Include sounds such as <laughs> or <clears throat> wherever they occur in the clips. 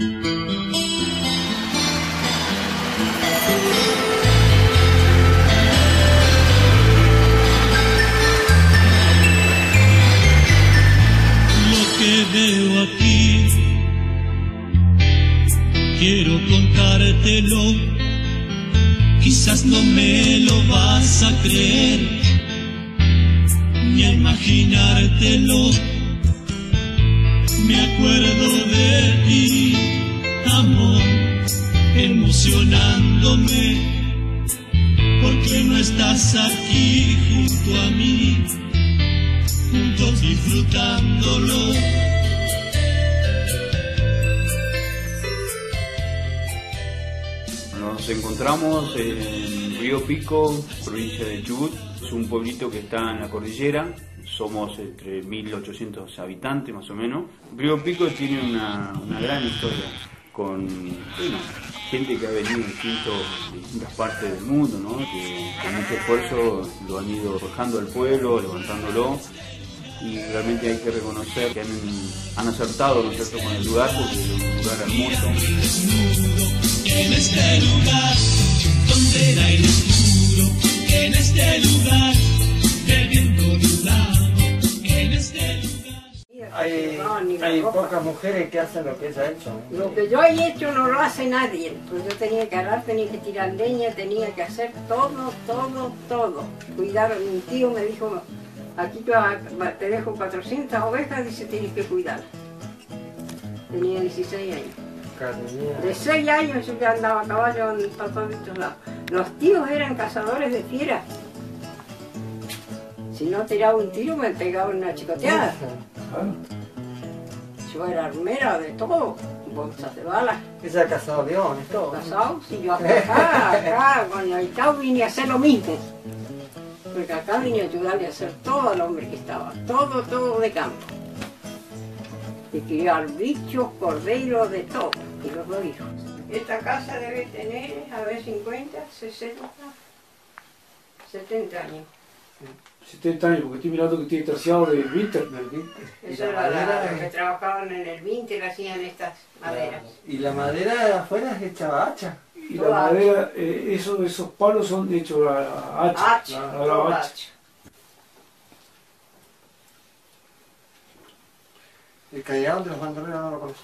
Lo está en la cordillera. Somos entre 1800 habitantes más o menos. Río Pico tiene una, gran historia con gente que ha venido de distintas partes del mundo, ¿no? que con mucho esfuerzo lo han ido forjando al pueblo, levantándolo y realmente hay que reconocer que han, acertado ¿no con el lugar porque es un lugar hermoso. En este Hay, pocas mujeres que hacen lo que ella ha hecho. Lo que yo he hecho no lo hace nadie. Pues yo tenía que arar, tenía que tirar leña, tenía que hacer todo, todo, todo. Cuidar, mi tío me dijo, aquí te dejo 400 ovejas, dice, tienes que cuidar. Tenía 16 años. De 6 años yo ya andaba a caballo en para todos estos lados. Los tíos eran cazadores de fieras. Si no tiraba un tiro me pegaba una chicoteada. Yo era armera de todo, bolsas de balas. Ella ha cazado leones, todo. Casado, si yo acá, acá, <laughs> con Haitao vine a hacer lo mismo. Porque acá vine a ayudarle a hacer todo al hombre que estaba, todo, todo de campo. Y criar bichos, corderos, de todo, y los dos hijos. Esta casa debe tener, a ver, 50, 60, 70 años. 70 años, porque estoy mirando que tiene terciado de Winter. Y Eso la era la- madera los que trabajaban en el 20 hacían estas maderas. Y la madera de afuera es hecha a hacha. Y la madera, eh, esos, esos palos son hechos a, a hacha. Hacha, a la hacha. hacha. El Callao de los bandoleros no lo conocí.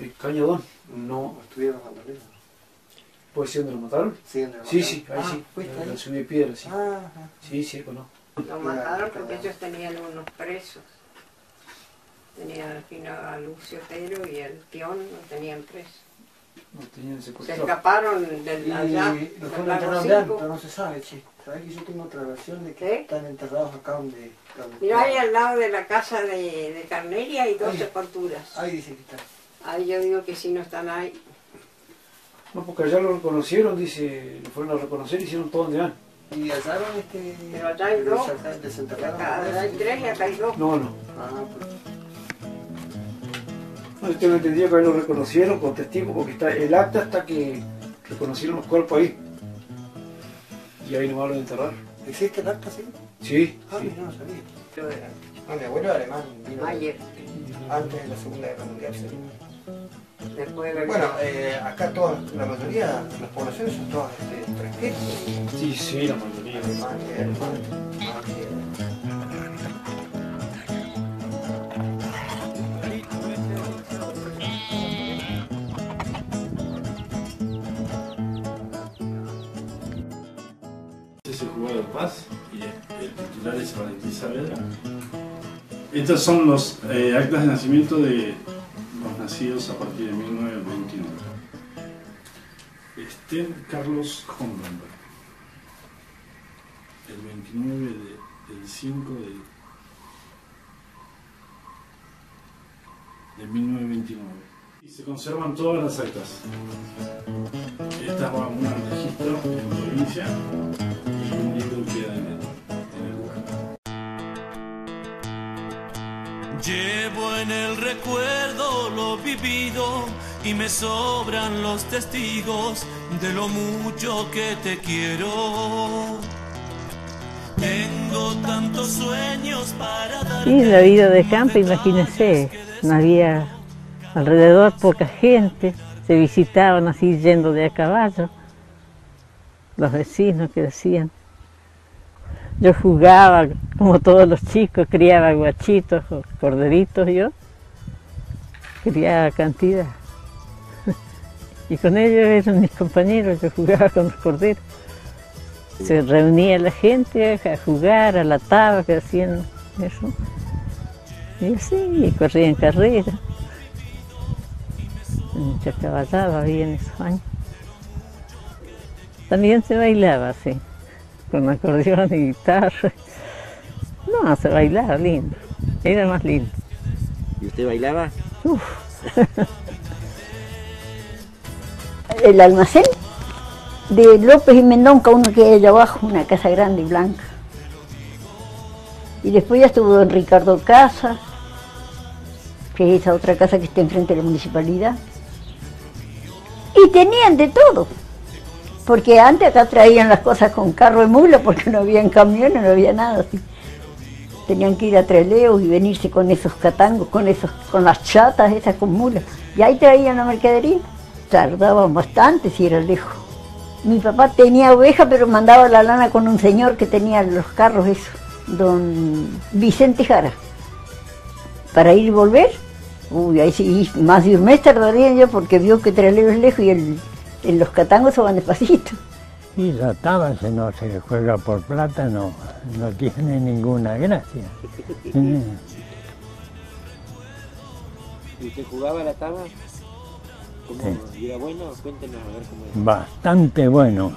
El cañadón, no. Estuvieron los bandoleros. ¿Puede ser donde lo mataron? Sí, donde lo Sí, mataron. sí, ahí Ah, sí. ¿fuiste La, ahí? la de piedra, sí. Ah, ajá. Sí, sí, conozco. Lo mataron porque ellos tenían unos presos. Tenían al final a Lucio Otero y el peón lo tenían preso. No tenían Se escaparon del Y allá, fueron enterrados de pero no se sabe, che. ¿Sabes que yo tengo otra versión de que ¿Qué? están enterrados acá donde... donde Mira ahí al lado de la casa de, de Carneria hay dos sepulturas. Ahí dice que están. Ahí yo digo que si no están ahí. No, porque allá lo reconocieron, dice, lo fueron a reconocer y hicieron todo donde van. Y hallaron este... Pero allá hay dos. Acá a hay tres y acá hay dos. No, no. Ah, pues. No, yo tengo entendido que ahí lo reconocieron con testigos, porque está el acta hasta que reconocieron los cuerpos ahí. Y ahí nomás lo enterraron. ¿Existe el acta, sí? Sí, Ah, sí. mira, no sabía. Yo era Ah, mi abuelo alemán vino Mayer. antes de la Segunda Guerra Mundial. sí. Después de Bueno, eh, acá todas, la mayoría de las poblaciones son todas este, extranjeras. Sí, sí, la mayoría. Alemania, Alemania, Alemania. es el jugador de paz y el titular es Valentín Saavedra. Estos son los eh, actas de nacimiento de los nacidos a partir de 1929. Sten Carlos Hongenberg, el 29 de- del 5 de, de 1929. Y se conservan todas las actas. Estas van una al registro en provincia y un libro queda en Llevo en el recuerdo lo vivido y me sobran los testigos de lo mucho que te quiero. Tengo tantos sueños para dar. Sí, la vida de campo, imagínense, no había alrededor poca gente, se visitaban así yendo de a caballo, los vecinos que decían. Yo jugaba como todos los chicos, criaba guachitos corderitos yo, criaba cantidad. <laughs> Y con ellos eran mis compañeros, yo jugaba con los corderos. Se reunía la gente a jugar a la taba que hacían eso. Y así, corrían carreras. Mucha caballada había en esos años. También se bailaba así, con acordeón y guitarra. No, se bailaba lindo, era más lindo. ¿Y usted bailaba? Uf. <laughs> el almacén de López y Mendonca, uno que hay allá abajo, una casa grande y blanca. Y después ya estuvo don Ricardo Casa, que es esa otra casa que está enfrente de la municipalidad. Y tenían de todo, porque antes acá traían las cosas con carro de mula, porque no había camiones, no había nada. Tenían que ir a Treleos y venirse con esos catangos, con esos, con las chatas esas con mulas. Y ahí traían la mercadería tardaban bastante si era lejos. Mi papá tenía oveja, pero mandaba la lana con un señor que tenía los carros esos, don Vicente Jara. Para ir y volver, uy, ahí sí, más de un mes tardaría yo porque vio que Treleo es lejos y el, en los catangos se van despacito. Y la taba, si no se juega por plata, no, no tiene ninguna gracia. ¿Y usted jugaba la taba? ¿Y era bueno? Cuéntenos a ver cómo era. Bastante bueno.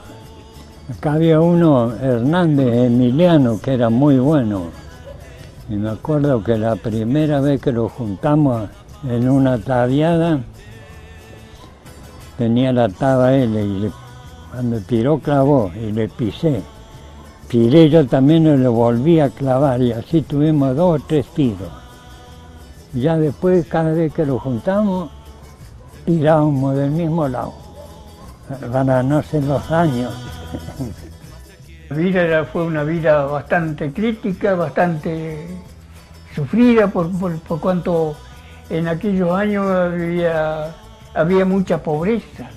Acá había uno, Hernández Emiliano, que era muy bueno. Y me acuerdo que la primera vez que lo juntamos en una tabiada, tenía la taba él y le, cuando tiró clavó y le pisé. Tiré yo también y le volví a clavar y así tuvimos dos o tres tiros. Ya después, cada vez que lo juntamos, tirábamos del mismo lado, para no ser los años. La vida fue una vida bastante crítica, bastante sufrida por, por, cuanto en aquellos años había, había mucha pobreza,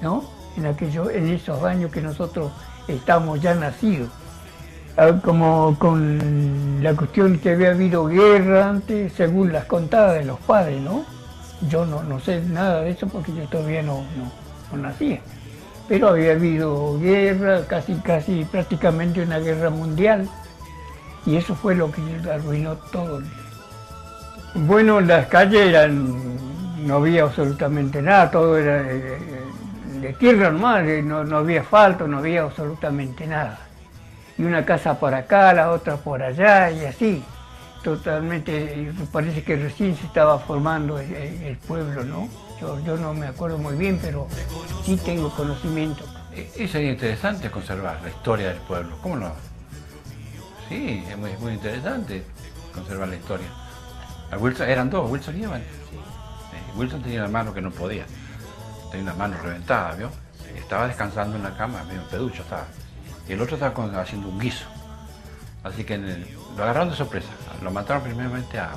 ¿no? En, aquellos, en esos años que nosotros estamos ya nacidos. Ah, como con la cuestión que había habido guerra antes, según las contadas de los padres, ¿no? Yo no, sé nada de eso porque yo todavía no, no, nacía. Pero había habido guerra, casi, casi prácticamente una guerra mundial. Y eso fue lo que arruinó todo. Bueno, las calles eran, no había absolutamente nada, todo era de, tierra nomás, no, no había asfalto, no había absolutamente nada. Y una casa por acá, la otra por allá y así totalmente, parece que recién se estaba formando el, pueblo, ¿no? Yo, no me acuerdo muy bien, pero sí tengo conocimiento. Y sería interesante conservar la historia del pueblo, ¿cómo no? Sí, es muy, interesante conservar la historia. Wilson, eran dos, Wilson y Evan. Wilson tenía la mano que no podía, tenía una mano reventada, ¿vio? Estaba descansando en la cama, medio peducho estaba. Y el otro estaba haciendo un guiso. Así que lo agarraron de sorpresa. Lo mataron primeramente a,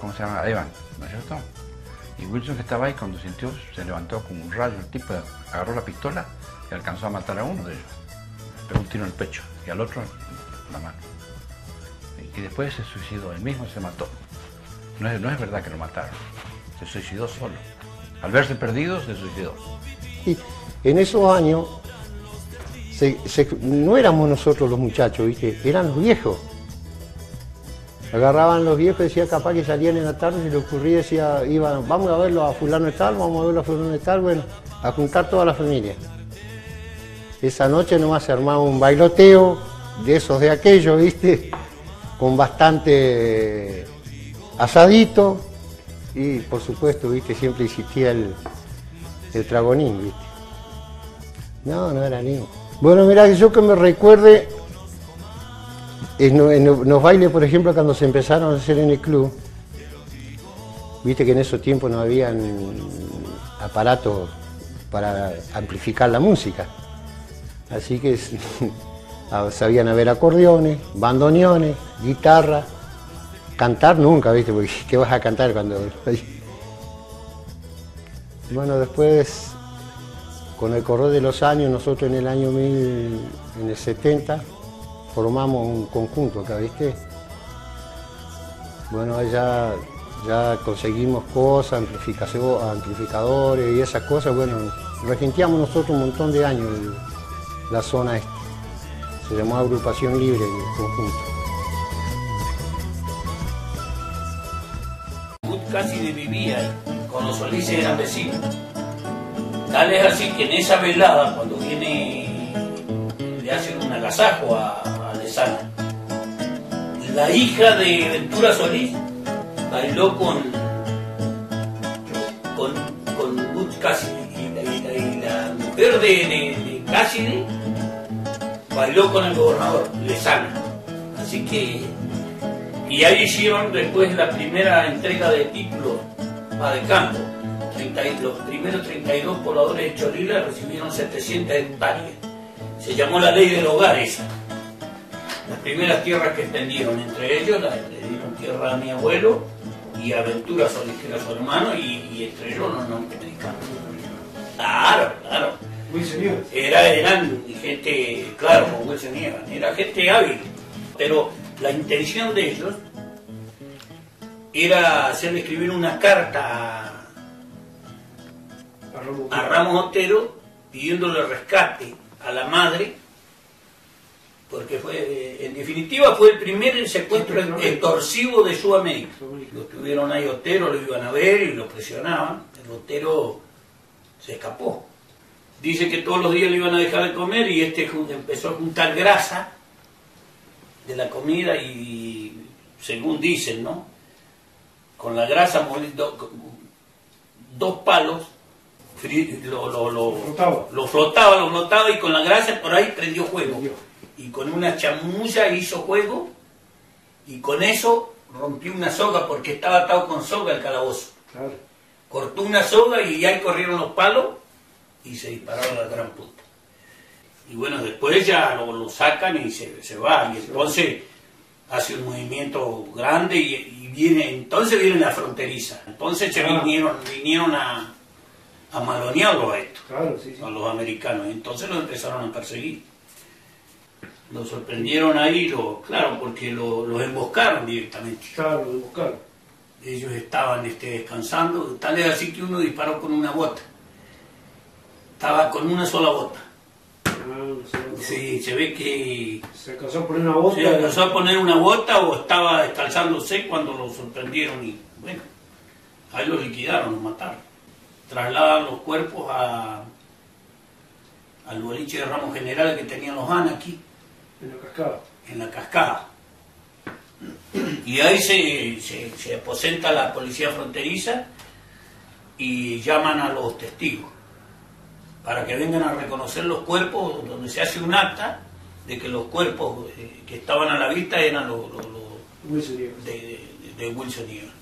¿cómo se llama? Evan, ¿no es cierto? Y Wilson que estaba ahí cuando sintió, se levantó como un rayo, el tipo agarró la pistola y alcanzó a matar a uno de ellos. Pegó un tiro en el pecho y al otro la mano. Y, después se suicidó, él mismo se mató. No es, no es verdad que lo mataron, se suicidó solo. Al verse perdido, se suicidó. Y en esos años no éramos nosotros los muchachos, ¿viste? eran los viejos. Agarraban los viejos y decía capaz que salían en la tarde y le ocurría, decía, iban, vamos a verlo a fulano de tal, vamos a verlo a fulano de tal, bueno, a juntar toda la familia. Esa noche nomás se armaba un bailoteo de esos de aquellos, ¿viste? Con bastante asadito y por supuesto, ¿viste? Siempre existía el, el tragonín, ¿viste? No, no era ni. Bueno, mira, yo que me recuerde, en, los bailes, por ejemplo, cuando se empezaron a hacer en el club, viste que en esos tiempos no habían aparatos para amplificar la música. Así que <laughs> sabían haber acordeones, bandoneones, guitarra, cantar nunca, ¿viste? Porque <laughs> ¿qué vas a cantar cuando... Bueno, después, con el correr de los años, nosotros en el año 1000, en el 70, formamos un conjunto acá, ¿viste? Bueno, ya, ya conseguimos cosas, amplificadores y esas cosas, bueno, regenteamos nosotros un montón de años la zona esta. Se llamó Agrupación Libre el conjunto. casi de vivía con los Solices eran vecinos. Tal es así que en esa velada, cuando viene, le hacen un agasajo a, a la hija de Ventura Solís bailó con, con, con Cassidy y la mujer de, de, de Cassidy bailó con el gobernador Lesana. Así que y ahí hicieron después la primera entrega de títulos a de campo. 30 y- los primeros 32 pobladores de Cholila recibieron 700 hectáreas. Se llamó la ley del hogar esa. Las primeras tierras que extendieron, entre ellos le dieron tierra a mi abuelo y a Ventura Solís, que era su hermano, y, y entre ellos los. Claro, claro. Era, eran gente, claro, con Wilson Niegan, era gente hábil. Pero la intención de ellos era hacerle escribir una carta a, a Ramos Otero pidiéndole rescate a la madre, porque fue, en definitiva fue el primer secuestro extorsivo de Sudamérica. Lo tuvieron ahí Otero, lo iban a ver y lo presionaban. El Otero se escapó. Dice que todos los días le iban a dejar de comer y este empezó a juntar grasa de la comida y según dicen, ¿no? Con la grasa do- dos palos, lo, lo, lo, lo flotaba, lo flotaba y con la grasa por ahí prendió fuego. Y con una chamulla hizo fuego y con eso rompió una soga porque estaba atado con soga el calabozo. Cortó una soga y ahí corrieron los palos y se dispararon la gran puta. Y bueno, después ya lo, lo sacan y se, se va. Y entonces hace un movimiento grande y, y viene, entonces viene la fronteriza. Entonces se Ah. vinieron, vinieron a, a malonearlo a esto, Claro, sí, sí. a los americanos. Entonces lo empezaron a perseguir. Lo sorprendieron ahí, lo, claro, porque lo, los emboscaron directamente. Claro, lo buscaron. Ellos estaban este, descansando, tal es así que uno disparó con una bota. Estaba con una sola bota. Sí, se ve que Se alcanzó a poner una bota. se alcanzó a poner una bota o estaba descalzándose cuando lo sorprendieron y bueno, ahí los liquidaron, los mataron. Trasladan los cuerpos a, al boliche de Ramos General que tenían los ANA aquí, En la cascada. en la cascada. Y ahí se, se, se aposenta la policía fronteriza y llaman a los testigos para que vengan a reconocer los cuerpos, donde se hace un acta de que los cuerpos eh, que estaban a la vista eran los, los- los Wilson Diego. de, de- de Wilson y Eva.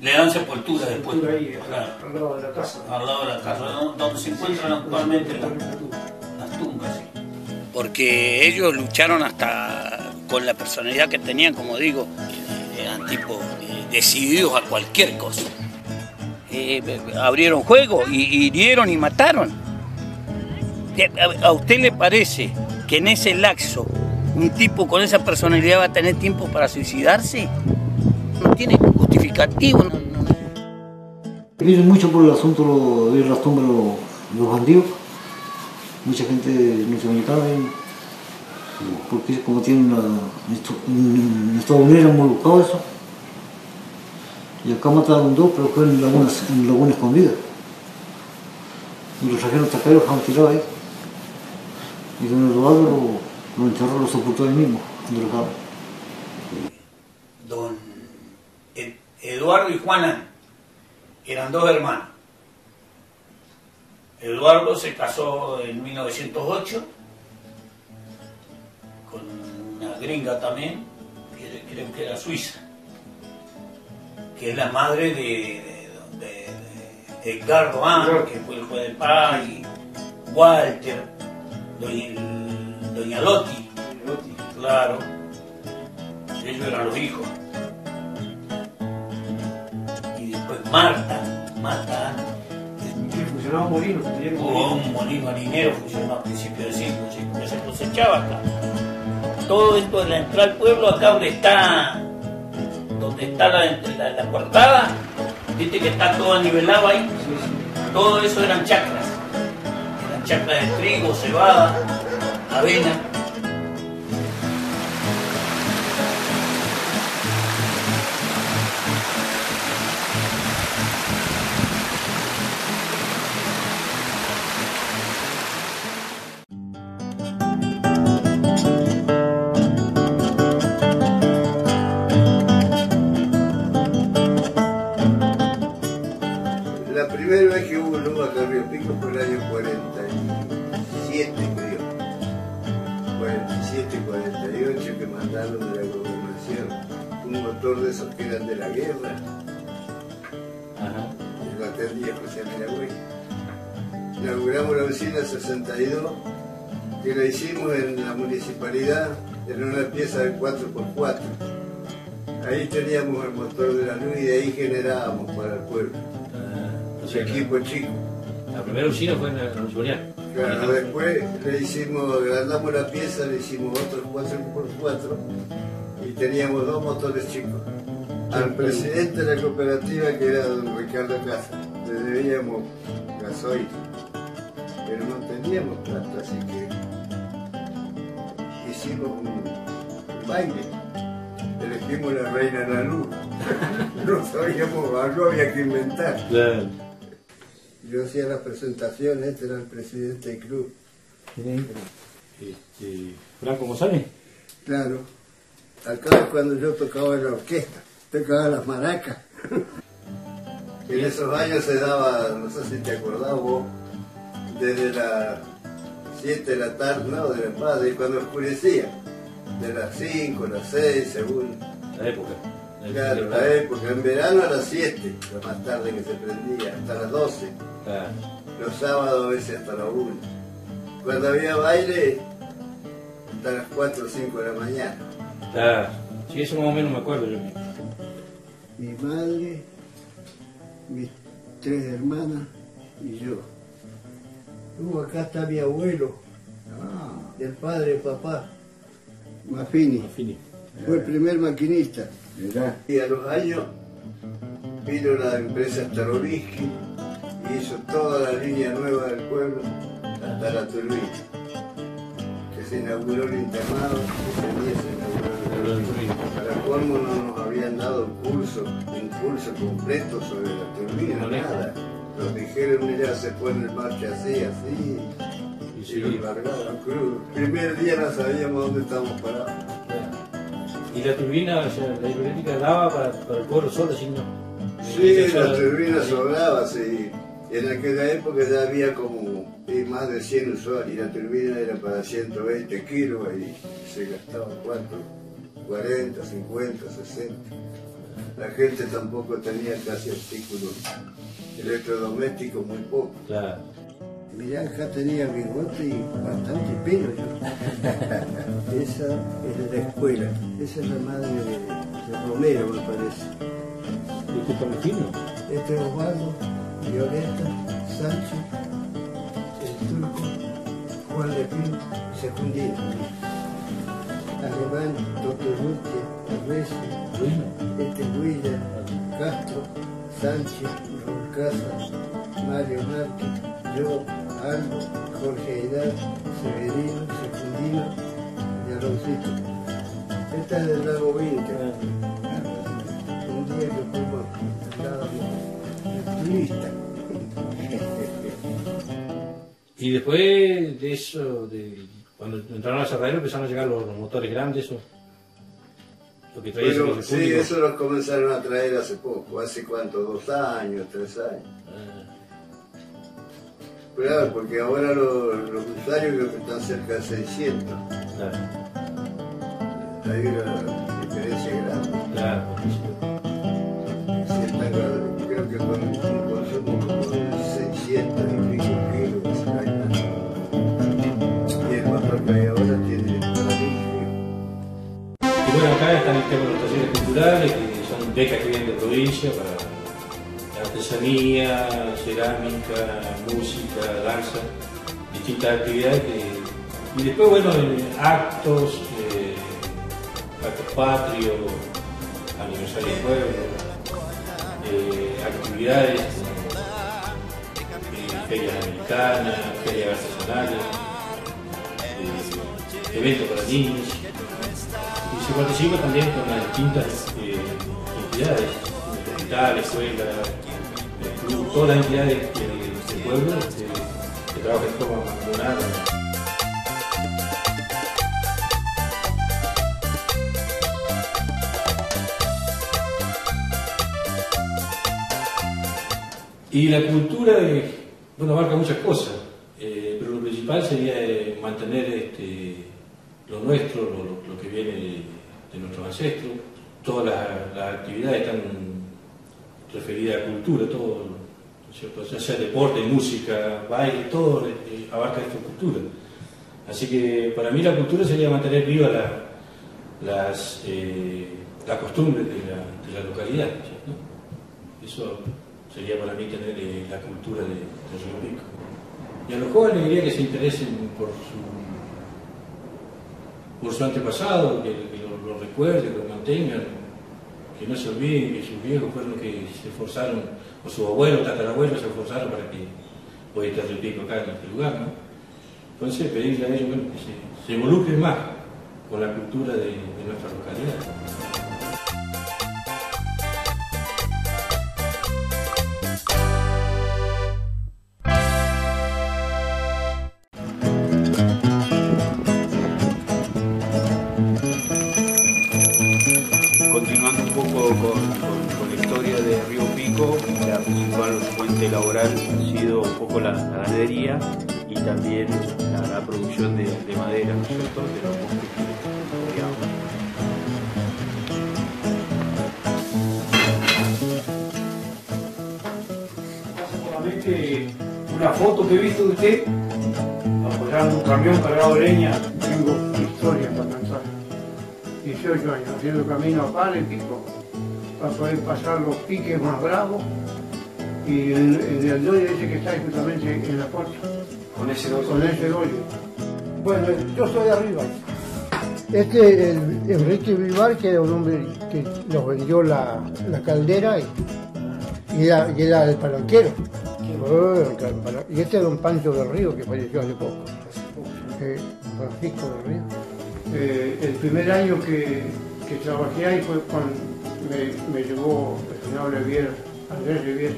Le dan sepultura después. Ahí, Claro. al lado de la casa. Al lado de la casa, ¿no? donde se encuentran actualmente las, las tumbas. sí. Porque ellos lucharon hasta con la personalidad que tenían, como digo, eran tipo eh, decididos a cualquier cosa. Eh, abrieron juego y hirieron y mataron. ¿Qué- ¿A usted le parece que en ese laxo un tipo con esa personalidad va a tener tiempo para suicidarse? No tiene justificativo. no- Vienen mucho por el asunto de las tumbas de los, bandidos. Mucha gente norteamericana porque como tienen en Estados Unidos han involucrado eso. Y acá mataron dos, pero fue en Laguna, en Escondida. Y los trajeron hasta acá y los han tirado ahí. Y don Eduardo lo, lo enterró, lo sepultó ahí mismo, donde lo dejaron. don Ed- Eduardo y Juana eran dos hermanos. Eduardo se casó en 1908 con una gringa también, que creo que era suiza, que es la madre de, de- de- de Edgardo Am, que fue el juez de paz, y Walter, doña, doña Lotti, claro, ellos eran los hijos. en Marta, Marta, funcionaba un molino, tenía un molino harinero funcionó a principios del siglo, se cosechaba acá. Todo esto de la entrada al pueblo, acá donde está, donde está la, la, la cortada, viste que está todo nivelado ahí, todo eso eran chacras, eran chacras de trigo, cebada, avena. De 4x4. Ahí teníamos el motor de la luz y de ahí generábamos para el pueblo. O sea, equipo chico. La primera usina fue en la municipalidad. Claro, después le hicimos, agrandamos la pieza, le hicimos otros 4x4 y teníamos dos motores chicos. Al presidente de la cooperativa, que era don Ricardo Casa, le debíamos gasoil, pero no teníamos plata, así que hicimos un baile. Elegimos la reina de la luz. <laughs> no sabíamos algo, había que inventar. Yo hacía las presentaciones, este era el presidente del club. Este, Franco González. Claro. Acá es cuando yo tocaba en la orquesta, tocaba las maracas. <laughs> en esos años se daba, no sé si te acordás vos, desde las 7 de la tarde, no, de la tarde, cuando oscurecía, de las 5, las 6, según. La época. Claro, la época. En verano a las 7, la más tarde que se prendía, hasta las 12. Los sábados a veces hasta las 1. Cuando había baile, hasta las 4 o 5 de la mañana. Claro. Sí, eso más o menos me acuerdo yo. Mi madre, mis tres hermanas y yo. Uh, acá está mi abuelo, el padre, papá, Mafini. Fue el primer maquinista. Y a los años vino la empresa Starovinsky y hizo toda la línea nueva del pueblo hasta la turbina. Que se inauguró el internado, día se inauguró el turbina. Para colmo no nos habían dado un curso, un curso completo sobre la turbina, nada. Nos dijeron, mira, se pone en marcha así, así. Nos largaron crudo. El primer día no sabíamos dónde estábamos parados. Y la turbina, o sea, la hidroeléctrica daba para, para el pueblo solo, si no. Sí, la turbina sobraba, sí. En aquella época ya había como eh, más de 100 usuarios y la turbina era para 120 kilos y se gastaba cuánto, 40, 50, 60. La gente tampoco tenía casi artículos electrodomésticos, muy poco. Claro. Mirá, acá tenía bigote y bastante pelo yo. <laughs> Esa es de la escuela. Esa es la madre de, de Romero, me parece. ¿Y tu palestino? Este es Osvaldo, Violeta, Sancho, el turco, Juan Lepín, Secundino. Alemán, Doctor Urquia, Arresi, este es Huilla, Castro, Sánchez, Raúl Casas, Mario Márquez, yo, Aldo, Jorge Aidar, Severino, Secundino y Aloncito. Esta es del lago Vinca. Un día que fuimos estábamos de turista. <laughs> Y después de eso, de, cuando entraron a Cerradero empezaron a llegar los, los motores grandes, eso. Lo que traía Bueno, sí, eso lo comenzaron a traer hace poco, hace cuánto, dos años, tres años. Claro, porque ahora los, los usuarios creo que están cerca de 600. Hay una diferencia grande. Claro. Sí, claro, creo que con un consumo como de 600 y pico kilos. Y el motor que hay ahora tiene Y bueno, acá están el tema de los talleres culturales, que son becas que vienen de provincia para artesanía, cerámica, música, danza, distintas actividades y después bueno, actos, eh, actos patrios, aniversario del pueblo, eh, actividades eh, ferias americanas, ferias artesanales, eh, eventos para niños. Y se participa también con las distintas entidades, hospitales, escuelas, todas las entidades eh, del pueblo eh, que trabajan de forma mancomunada. Y la cultura, bueno, abarca muchas cosas, eh, pero lo principal sería eh, mantener este, lo nuestro, lo que viene de, de nuestros ancestros. Todas las, las actividades están referidas a cultura, todo, sea deporte, música, baile, todo eh, abarca esta cultura. Así que para mí la cultura sería mantener viva la- las, eh, las costumbres de la, de la localidad. Eso sería para mí tener eh, la cultura de, de Río Pico. Y a los jóvenes diría que se interesen por su, por su antepasado, que, que lo, lo recuerden, que lo mantengan, que no se olviden que sus viejos fueron los que se esforzaron, o sus abuelos, tatarabuelos se esforzaron para que hoy esté Pico acá en este lugar. ¿no? Entonces pedirle a ellos que se, involucren más con la cultura de nuestra localidad. Con, la historia de Río Pico, la principal fuente laboral ha sido un poco la, ganadería y también la, producción de, de madera, ¿no es cierto? De los bosques solamente una foto que he visto de usted apoyando un camión cargado de leña. Tengo historia para cantar. 18 años haciendo camino a palo y pico para poder pasar los piques más bravos y en el doble ese que está justamente en la foto. Con ese doble. Con ese doble. Bueno, yo estoy de arriba. Este, el Enrique Vivar, que era un hombre que nos vendió la, la caldera y, y era, y era el palanquero. Oh, el Y este era un Pancho del Río que falleció hace poco. Eh, Francisco del Río. Eh, el primer año que, que trabajé ahí fue cuando me, llevó el señor Levier, Andrés Levier.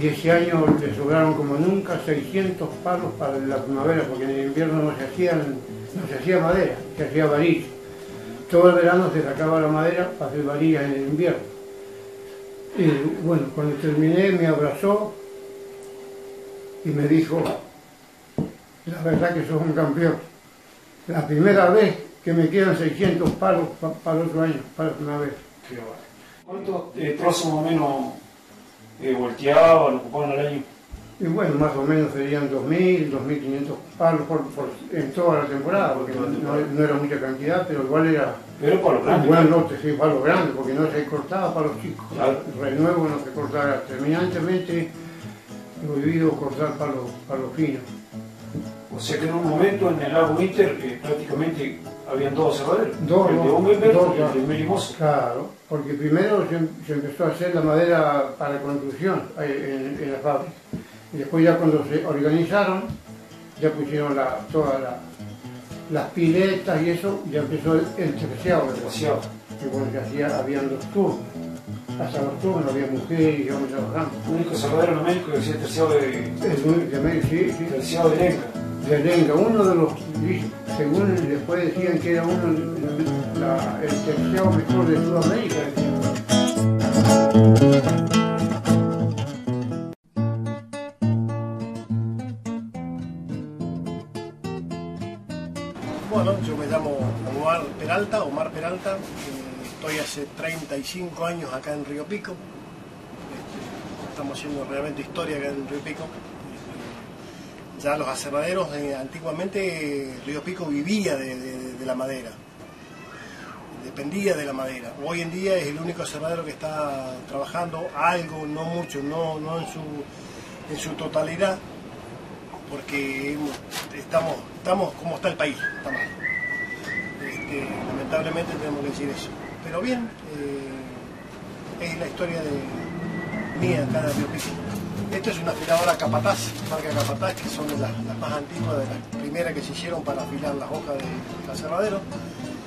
Y ese año le sobraron como nunca 600 palos para la primavera, porque en el invierno no se, hacían, no se hacía madera, se hacía varilla. Todo el verano se sacaba la madera para hacer varillas en el invierno. Y bueno, cuando terminé me abrazó y me dijo, la verdad que sos un campeón. La primera vez que me quedan 600 palos pa- para el otro año, para la primavera. ¿Cuántos eh, trozos más o menos eh, volteaban, ocupaban al año? Y bueno, más o menos serían 2.000, 2.500 palos por, por- en toda la temporada, porque no, era mucha cantidad, pero igual era Pero palos un grandes. buen lote, sí, palos grandes, porque no se cortaba para los chicos. Claro. Renuevo no se cortaba, terminantemente prohibido cortar palos, palos finos. O sea que en un momento en el lago Inter eh, prácticamente habían dos aserraderos. Dos, el de dos, y el de claro. Melimoso. Claro, porque primero se, se empezó a hacer la madera para construcción en, en la fábrica. Y después ya cuando se organizaron, ya pusieron la, todas la- las piletas y eso, ya empezó el, el terciado. el terciado. Que se hacía, habían dos turnos. Hasta los turnos había mujeres y hombres trabajando. El único aserradero en América que decía terciado de, El único que me- sí, sí. terciado de Lenca. De uno de los, según después decían que era uno el tercero mejor de Sudamérica. Bueno, yo me llamo Omar Peralta, Omar Peralta, eh, estoy hace 35 años acá en Río Pico, Este, estamos haciendo realmente historia acá en Río Pico. Ya los aserraderos, antiguamente Río Pico vivía de, la madera. dependía de la madera. Hoy en día es el único aserradero que está trabajando algo, no mucho, no, en, su, totalidad, porque estamos, estamos como está el país, está mal. Este, lamentablemente tenemos que decir eso. Pero bien, eh, es la historia de mía acá Río Pico. Esto es una afiladora capataz, marca capataz, que son de las, las más antiguas, de las primeras que se hicieron para afilar las hojas del aserradero.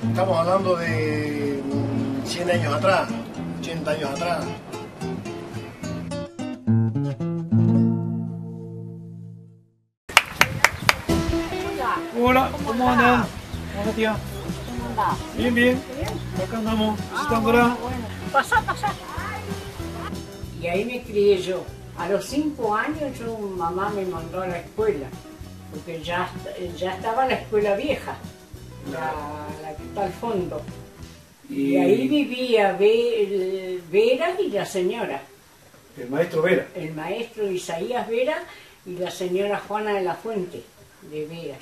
Estamos hablando de mm, 100 años atrás, 80 años atrás. Hola, ¿cómo andan? Hola tía. Bien, bien. Acá andamos visitándola. Pasá, pasá. Y ahí me crié yo. A los cinco años yo, mamá me mandó a la escuela, porque ya, ya estaba la escuela vieja, la, la que está al fondo. Y, ahí vivía Ve- Vera y la señora. El maestro Vera. El maestro Isaías Vera y la señora Juana de la Fuente de Vera.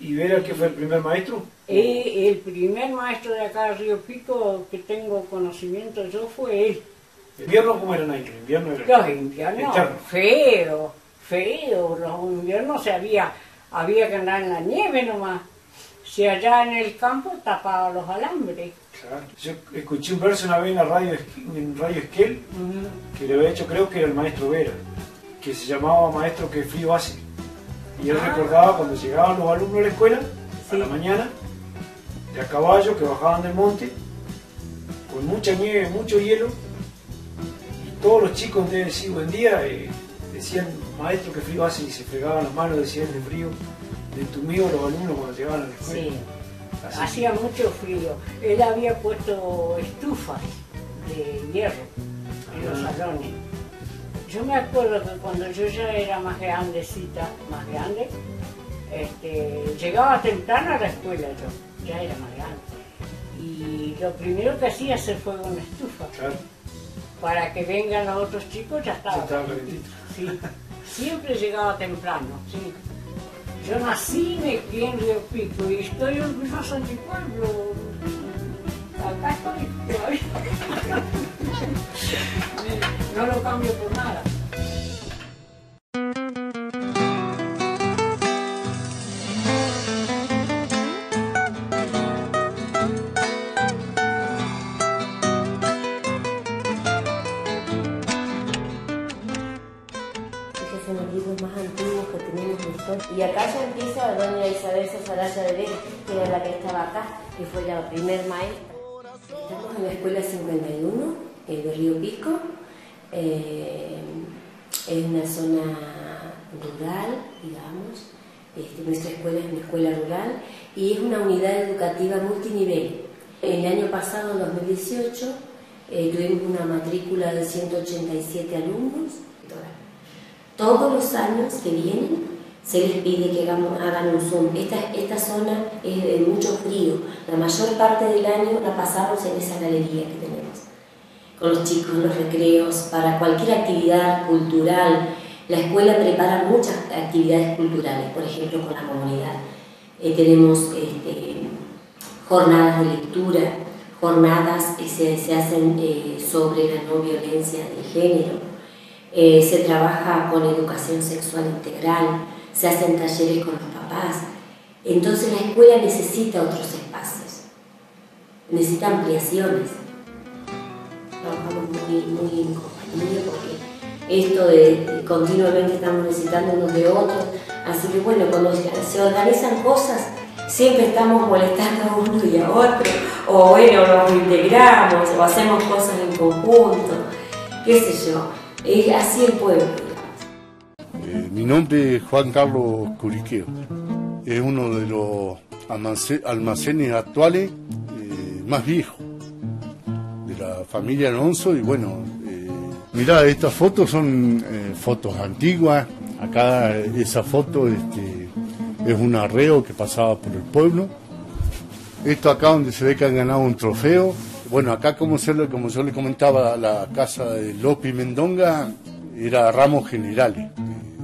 ¿Y Vera qué fue el primer maestro? Eh, el primer maestro de acá de Río Pico que tengo conocimiento yo fue él. ¿Invierno cómo eran ahí? ¿El invierno era Los inviernos, eterno? feo, feo. Los inviernos se había, había que andar en la nieve nomás. Si allá en el campo tapaba los alambres. Claro. Yo escuché un verso una vez en la radio, en radio Esquel, que le había hecho, creo que era el maestro Vera, que se llamaba Maestro que frío hace. Y él Ah. recordaba cuando llegaban los alumnos a la escuela, a la mañana, de a caballo, que bajaban del monte, con mucha nieve, mucho hielo, todos los chicos en vez de decir buen día, eh, decían Maestro que frío hace, y se fregaban las manos, decían de frío, de entumido los alumnos cuando llegaban a la escuela. Sí. Así Hacía mucho frío. Él había puesto estufas de hierro en los salones. Yo me acuerdo que cuando yo ya era más grandecita, más grande, este, llegaba temprano a la escuela yo, ya era más grande. Y lo primero que hacía fuego en la estufa. Para que vengan los otros chicos ya estaba. Calentito. Sí. Siempre llegaba temprano, sí. Yo nací, me crié en Río Pico y estoy orgullosa de mi pueblo. Acá estoy todavía. <laughs> No lo cambio por nada. Que fue la primer maestra. Estamos en la escuela 51 eh, de Río Pico. Eh, es una zona rural, digamos. Este, nuestra escuela es una escuela rural y es una unidad educativa multinivel. El año pasado, en 2018, eh, tuvimos una matrícula de 187 alumnos. Todos los años que vienen se les pide que hagan un Zoom. Esta, esta zona es de mucho frío. La mayor parte del año la pasamos en esa galería que tenemos. Con los chicos los recreos, para cualquier actividad cultural. La escuela prepara muchas actividades culturales, por ejemplo con la comunidad. Eh, tenemos este, jornadas de lectura, jornadas que se, se hacen eh, sobre la no violencia de género. Eh, se trabaja con educación sexual integral, se hacen talleres con los papás. Entonces la escuela necesita otros espacios, necesita ampliaciones. Trabajamos muy, muy en compañía porque esto de, continuamente estamos necesitando unos de otros. Así que bueno, cuando se organizan cosas, siempre estamos molestando a uno y a otro, o bueno, nos integramos, o hacemos cosas en conjunto, qué sé yo. Es así el pueblo. Eh, mi nombre es Juan Carlos Curiqueo. Es uno de los almace- almacenes actuales eh, más viejos de la familia Alonso y bueno, eh, mirá, estas fotos son eh, fotos antiguas. Acá esa foto este, es un arreo que pasaba por el pueblo. Esto acá donde se ve que han ganado un trofeo. Bueno, acá como, se como yo le comentaba, la casa de Lopi Mendonga era ramos generales.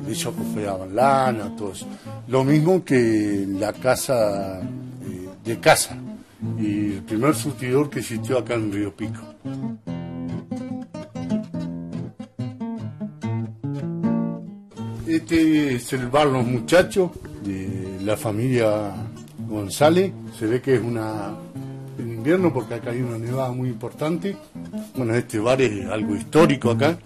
Ellos copiaban lana, todo eso. Lo mismo que la casa eh, de casa. y el primer surtidor que existió acá en Río Pico. Este es el bar Los Muchachos de la familia González. Se ve que es una en invierno porque acá hay una nevada muy importante. Bueno, este bar es algo histórico acá.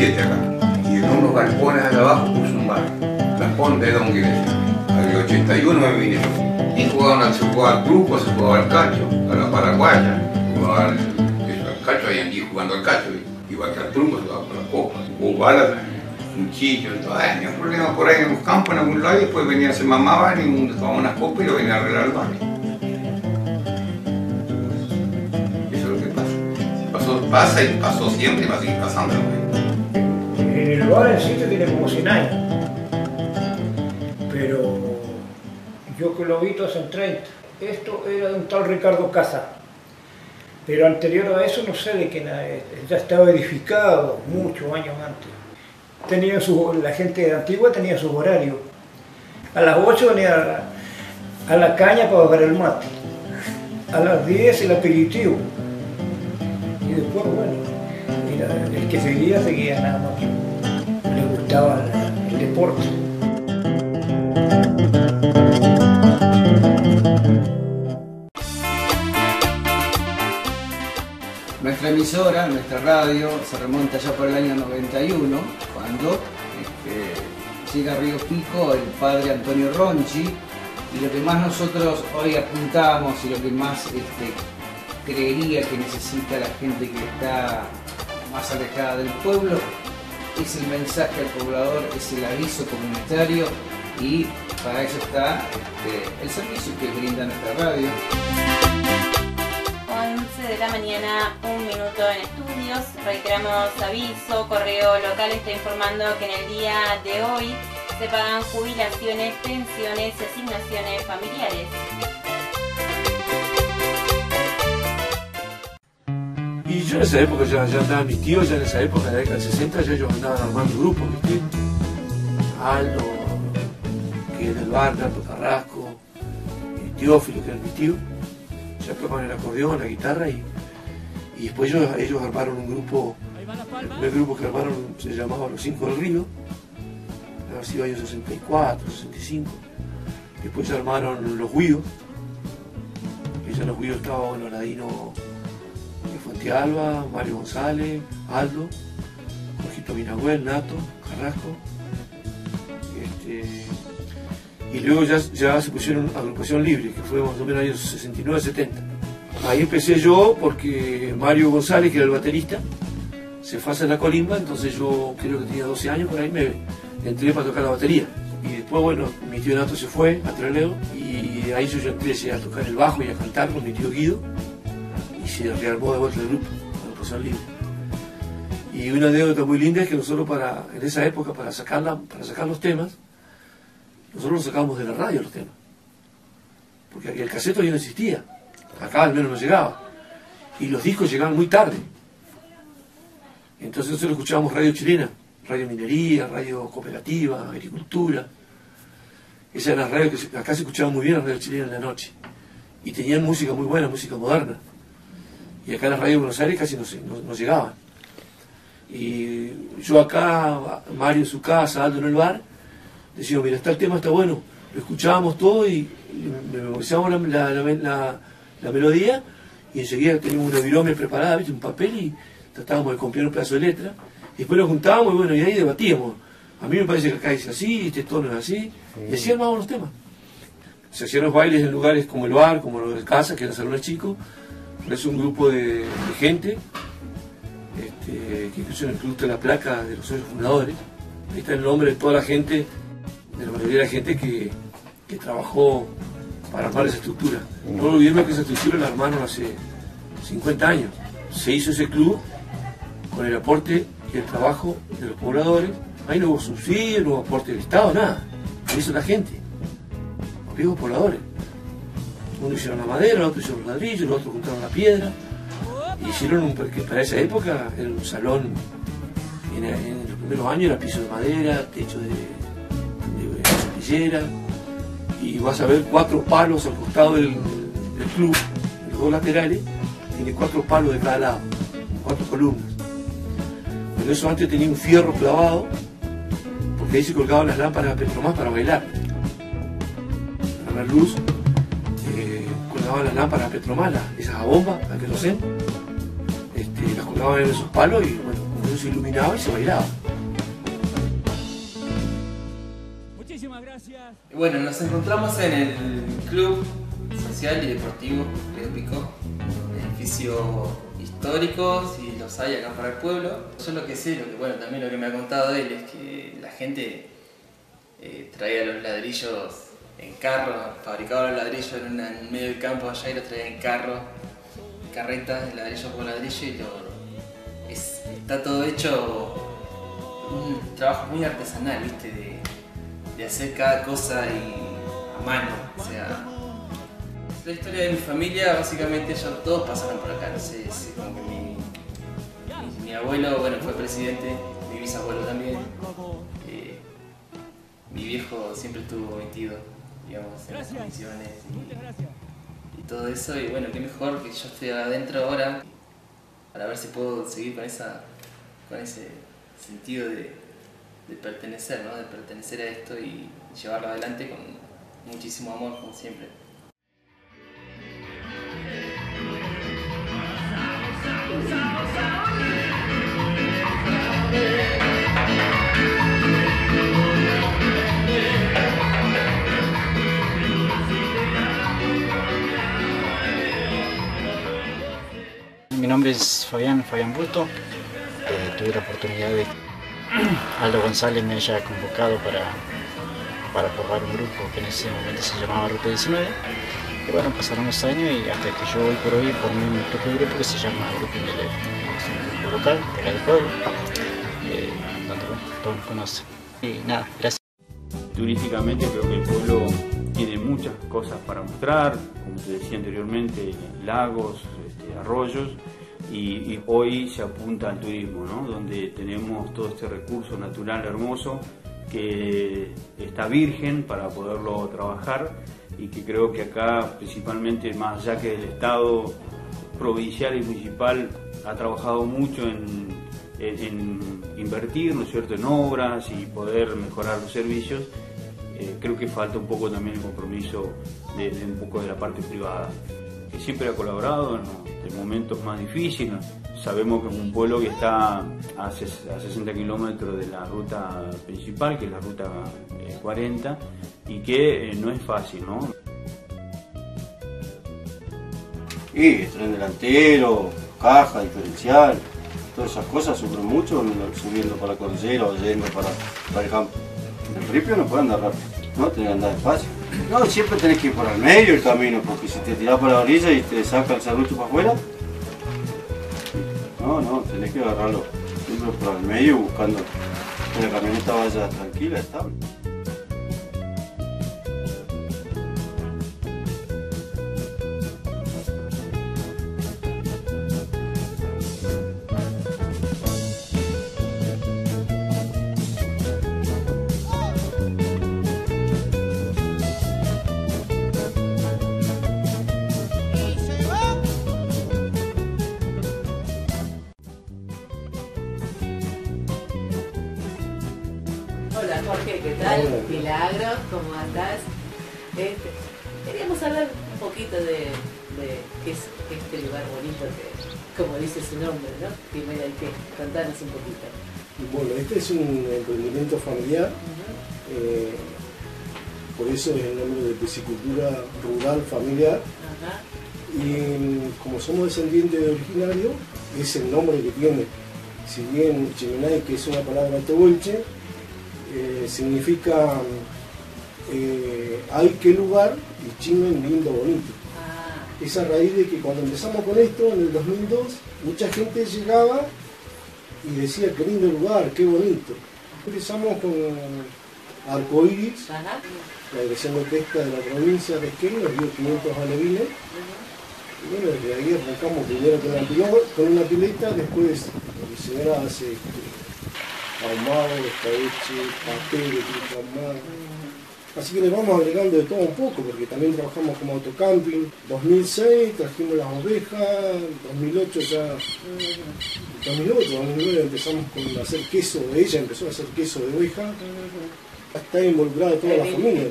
37 acá y en unos galpones allá abajo puso un bar, galpón de Don Guillermo. En el 81 me vine. Y jugaban, se jugaba al truco, se jugaba al cacho, a la paraguaya, jugaba al, cacho, ahí andí jugando al cacho, y iba al truco, se jugaba con la copa, jugó balas, cuchillos, ay, no hay problema por ahí en los campos, en algún lado, y después venía, se mamaban y uno tomaba unas copas y lo venía a arreglar al barrio. Eso es lo que pasa y pasó siempre y va a seguir pasando. En el bar en sitio tiene como 100 años. Pero yo que lo vi todos en 30. Esto era de un tal Ricardo Casa. Pero anterior a eso no sé de quién era. Ya estaba edificado muchos años antes. Tenía su, la gente antigua tenía sus horarios. A las 8 venía a la, a caña para beber el mate. A las 10 el aperitivo. Y después, bueno, mira, el que seguía, seguía nada más. Gustaba el deporte. Nuestra emisora, nuestra radio, se remonta ya por el año 91, cuando este, llega a Río Pico el padre Antonio Ronchi, y lo que más nosotros hoy apuntamos y lo que más este, creería que necesita la gente que está más alejada del pueblo es el mensaje al poblador, es el aviso comunitario y para eso está este, el servicio que brinda nuestra radio. 11 de la mañana, un minuto en estudios. Reiteramos aviso, correo local está informando que en el día de hoy se pagan jubilaciones, pensiones y asignaciones familiares. Yo en esa época ya, ya andaban mis tíos, ya en esa época, en la década del 60, ya ellos andaban armando grupos, ¿viste? Aldo, que era el bar, Nato Carrasco, y Teófilo, que era mi tío, ya tocaban el acordeón, la guitarra, y, y después ellos, ellos armaron un grupo, el primer grupo que armaron se llamaba Los Cinco del Río, ha sido años 64, 65, después se armaron Los Guidos, que ya Los Guidos estaba, bueno, De Fuentealba, Mario González, Aldo, Jorgito Minagüel, Nato, Carrasco. Este, y luego ya, ya se pusieron agrupación libre, que fue más o menos años 69-70. Ahí empecé yo porque Mario González, que era el baterista, se fue a hacer la colimba, entonces yo creo que tenía 12 años, por ahí me entré para tocar la batería. Y después, bueno, mi tío Nato se fue a Trelew y ahí yo ya empecé a tocar el bajo y a cantar con mi tío Guido y se rearmó de vuelta el grupo, agrupación libre. Y una anécdota muy linda es que nosotros para, en esa época, para, sacarla, para sacar los temas, nosotros los sacábamos de la radio los temas. Porque el cassette ya no existía. Acá al menos no llegaba. Y los discos llegaban muy tarde. Entonces nosotros escuchábamos radio chilena, radio minería, radio cooperativa, agricultura. Esas eran las radios que acá se escuchaba muy bien la radio chilena en la noche. Y tenían música muy buena, música moderna. Y acá en la radio de Buenos Aires casi no, se- no- no llegaban. Y yo acá, Mario en su casa, Aldo en el bar, decíamos, mira, está el tema, está bueno. Lo escuchábamos todo y me memorizábamos la, la- la- la- melodía y enseguida teníamos una virome preparada, ¿viste? un papel y tratábamos de copiar un pedazo de letra. Y después lo juntábamos y bueno, y ahí debatíamos. A mí me parece que acá dice así, este tono es así, y así armábamos los temas. Se hacían los bailes en lugares como el bar, como los de casa, que eran salones chicos. Es un grupo de, de gente este, que incluso incluye la placa de los socios fundadores. Ahí está el nombre de toda la gente, de la mayoría de la gente que, que trabajó para armar esa estructura. No olvidemos que esa estructura la armaron hace 50 años. Se hizo ese club con el aporte y el trabajo de los pobladores. Ahí no hubo subsidio, no hubo aporte del Estado, nada. Lo hizo la gente, los viejos pobladores. Uno hicieron la madera, otro hicieron los ladrillos, los otros juntaron la piedra. Hicieron un, que para esa época era un salón, en, los primeros años era piso de madera, techo de, de, y vas a ver cuatro palos al costado del, club, los dos laterales, tiene cuatro palos de cada lado, cuatro columnas. Pero eso antes tenía un fierro clavado, porque ahí se colgaban las lámparas de Petromás para bailar. Para la luz, colgaban las lámparas de Petromás, las- esas a bomba, las que no sé, este, las colgaban en esos palos y bueno, con eso se iluminaba y se bailaba. Bueno, nos encontramos en el Club Social y Deportivo Pico, edificio histórico, si los hay acá para el pueblo. Yo lo que sé, lo que, bueno, también lo que me ha contado él es que la gente eh, traía los ladrillos en carro, fabricaba los ladrillos en, medio del campo allá y los traía en carro, carretas, ladrillo por ladrillo y lo, es- está todo hecho un trabajo muy artesanal, ¿viste? De, hacer cada cosa a mano. O sea, la historia de mi familia, básicamente ellos todos pasaron por acá. No sé, como que mi, mi, mi abuelo, bueno, fue presidente, mi bisabuelo también. eh, mi viejo siempre estuvo metido, digamos, en las comisiones y, y todo eso. Y bueno, qué mejor que yo esté adentro ahora para ver si puedo seguir con esa con ese sentido de, de pertenecer, ¿no? De pertenecer a esto y llevarlo adelante con muchísimo amor, como siempre. Nombre es Fabián, Fabián Bulto. Eh, tuve la oportunidad de <clears throat> Aldo González me haya convocado para, para formar un grupo que en ese momento se llamaba Ruta 19. Y bueno, pasaron los años y hasta que yo hoy por hoy formé mi propio grupo que se llama Grupo Indeleve. Es un grupo local, de acá del pueblo, eh, donde bueno, todos nos conocen. Y nada, gracias. Turísticamente creo que el pueblo tiene muchas cosas para mostrar, como te decía anteriormente, lagos, este, arroyos, y, hoy se apunta al turismo, ¿no? donde tenemos todo este recurso natural hermoso que está virgen para poderlo trabajar y que creo que acá principalmente más allá que el Estado provincial y municipal ha trabajado mucho en, invertir, ¿no es cierto?, en obras y poder mejorar los servicios, eh, creo que falta un poco también el compromiso de un poco de la parte privada, que siempre ha colaborado en, en momentos más difíciles. Sabemos que es un pueblo que está a, ses- a 60 kilómetros de la ruta principal, que es la ruta eh, 40, y que eh, no es fácil, ¿no? Y tren delantero, caja, diferencial, todas esas cosas sufren mucho subiendo para la cordillera o yendo para, para el campo. El ripio no puede andar rápido, no tenés que andar despacio. No, siempre tenés que ir por el medio del camino, porque si te tirás para la orilla y te saca el serrucho para afuera, no, no, tenés que agarrarlo siempre por el medio buscando que la camioneta vaya tranquila, estable. Hola Jorge, ¿qué tal? Hola. Milagro, ¿cómo andás? Este, queríamos hablar un poquito de, de qué es este lugar bonito que, como dice su nombre, ¿no? Primero hay que contarnos un poquito. Bueno, este es un emprendimiento familiar, eh, por eso es el nombre de piscicultura rural familiar. Y mm, como somos descendientes de originario, es el nombre que tiene. Si bien Chimenay, que es una palabra tehuelche, eh, significa eh, hay que lugar y chimen lindo, bonito. Es a raíz de que cuando empezamos con esto, en el 2002, mucha gente llegaba y decía, qué lindo lugar, qué bonito. Empezamos con Arcoiris, la dirección de pesca de la provincia de Esquel, nos dio 500 alevines. Y bueno, desde ahí arrancamos primero con con una pileta, después mi señora hace ahumado, escabeche, papel, tritamar. Así que le vamos agregando de todo un poco, porque también trabajamos como autocamping. 2006 trajimos las ovejas, 2008 ya 2008, 2009 empezamos con hacer queso, ella empezó a hacer queso de oveja, está involucrada toda la familia.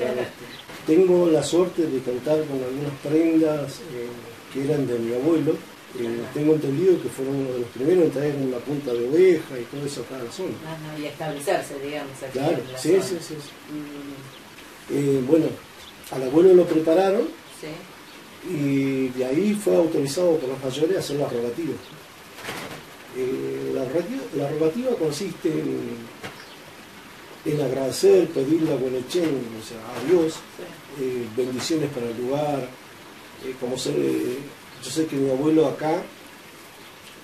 Tengo la suerte de contar con algunas prendas eh, que eran de mi abuelo. Eh, tengo entendido que fueron uno de los primeros en traer una punta de oveja y todo eso acá a la zona. Ah, y establecerse, digamos, aquí Claro, en la sí, zona. sí, sí, sí. Mm, Eh, bueno, al abuelo lo prepararon sí. y de ahí fue autorizado por los mayores a hacer la rogativa. Eh, la, rogativa la rogativa consiste en, en agradecer, pedirle a Buenechen, o sea, a Dios, bendiciones para el lugar, como ser, yo sé que mi abuelo acá,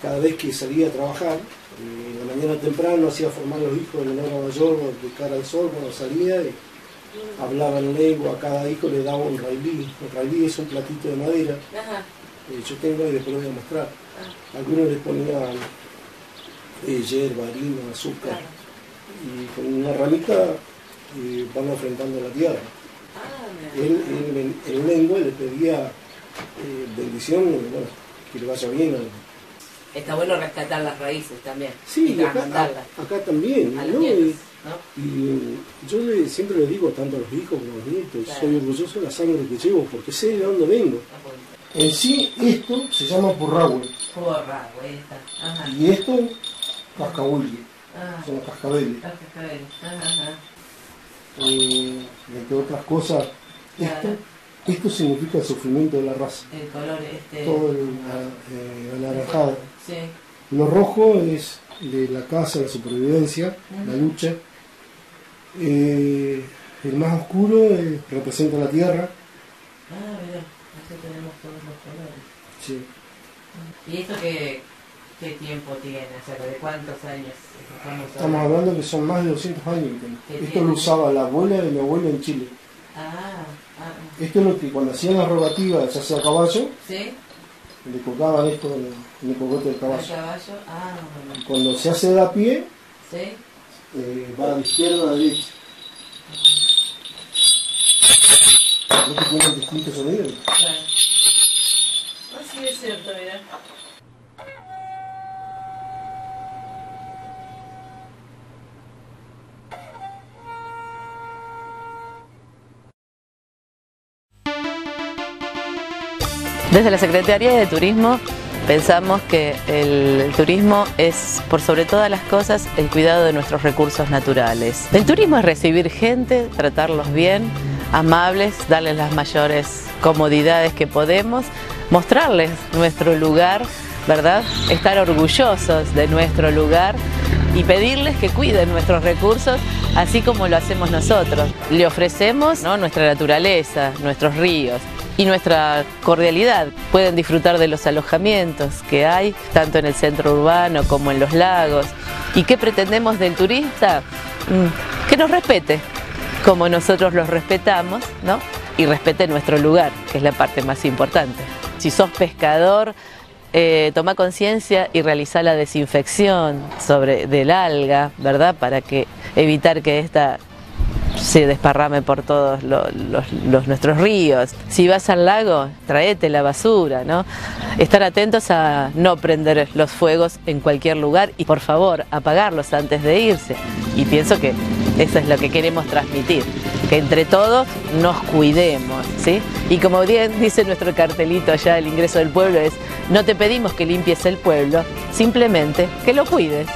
cada vez que salía a trabajar, eh, en la mañana temprano hacía formar a los hijos de menor a mayor de cara al sol cuando salía y hablaba en lengua, a cada hijo le daba un railí. Un railí es un platito de madera. Eh, yo tengo y después lo voy a mostrar. Algunos les ponían eh, hierba, harina, azúcar. Y con una ramita eh, van enfrentando la tierra. Ah, Él, él en, en lengua le pedía eh, bendición, bueno, que le vaya bien. Está bueno rescatar las raíces también. Sí, y acá, trasladarlas. a- acá también. A los ¿no? nietos, Y, y, eh, yo le- siempre le digo tanto a los hijos como a los nietos, Claro. soy orgulloso de la sangre que llevo porque sé de dónde vengo. En sí, esto se llama purrahue Porra, esta. Ajá. y esto cascahuille, Ah. son los cascabeles. Las cascabeles. Ajá, ajá. Eh, entre otras cosas, esto, Claro. Esto significa el sufrimiento de la raza. El color este. Todo el eh, anaranjado. Sí. Lo rojo es de la caza, la supervivencia, la lucha. Eh, el más oscuro eh, representa la tierra. Ah, mira, aquí tenemos todos los colores. Sí. ¿Y esto qué, qué tiempo tiene? O sea, ¿de cuántos años estamos Estamos hablando que son más de 200 años. que tenemos. ¿Qué Esto tiene? lo usaba la abuela de mi abuela en Chile. Ah, Esto es lo que cuando hacían la rogativa, ya sea a caballo, ¿sí? le colgaban esto en el, cogote del ¿Al caballo. caballo? Ah, cuando se hace de a pie, ¿Sí? eh, va de izquierda a derecha. ¿No que tienen distintos sonidos? Claro. Ah, sí, es cierto, mira. Desde la Secretaría de Turismo pensamos que el turismo es, por sobre todas las cosas, el cuidado de nuestros recursos naturales. El turismo es recibir gente, tratarlos bien, amables, darles las mayores comodidades que podemos, mostrarles nuestro lugar, ¿verdad? Estar orgullosos de nuestro lugar y pedirles que cuiden nuestros recursos así como lo hacemos nosotros. Le ofrecemos ¿no? nuestra naturaleza, nuestros ríos y nuestra cordialidad. Pueden disfrutar de los alojamientos que hay, tanto en el centro urbano como en los lagos. ¿Y qué pretendemos del turista? Mm, Que nos respete, como nosotros los respetamos, ¿no? Y respete nuestro lugar, que es la parte más importante. Si sos pescador, eh, toma conciencia y realiza la desinfección sobre del alga, ¿verdad? Para que evitar que esta se desparrame por todos lo- los, los- nuestros ríos. Si vas al lago, traete la basura, ¿no? Estar atentos a no prender los fuegos en cualquier lugar y por favor apagarlos antes de irse. Y pienso que eso es lo que queremos transmitir, que entre todos nos cuidemos, ¿sí? Y como bien dice nuestro cartelito allá del ingreso del pueblo es, no te pedimos que limpies el pueblo, simplemente que lo cuides.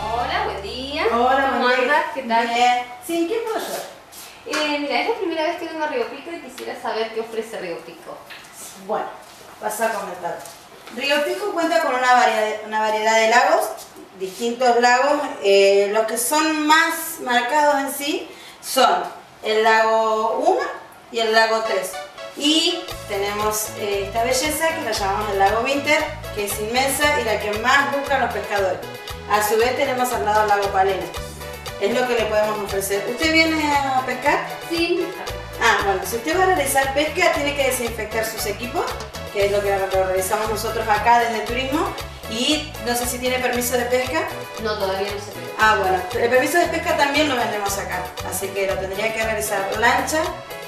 Hola, buen día. Hola, ¿Cómo buen día. andas? ¿Qué tal? Bien. Sí, ¿qué puedo ayudar? Eh, mira, es la primera vez que vengo a Río Pico y quisiera saber qué ofrece Río Pico. Bueno, vas a comentar. Río Pico cuenta con una variedad, una variedad de lagos, distintos lagos. eh, los que son más marcados en sí son el lago 1 y el lago 3. Y tenemos eh, esta belleza que la llamamos el lago Winter, que es inmensa y la que más buscan los pescadores. A su vez tenemos al lado el lago Palena. Es lo que le podemos ofrecer. ¿Usted viene a pescar? Sí. Ah, bueno, si usted va a realizar pesca, tiene que desinfectar sus equipos, que es lo que lo realizamos nosotros acá desde el turismo. Y no sé si tiene permiso de pesca. No, todavía no se puede. Ah, bueno, el permiso de pesca también lo vendemos acá, así que lo tendría que realizar lancha.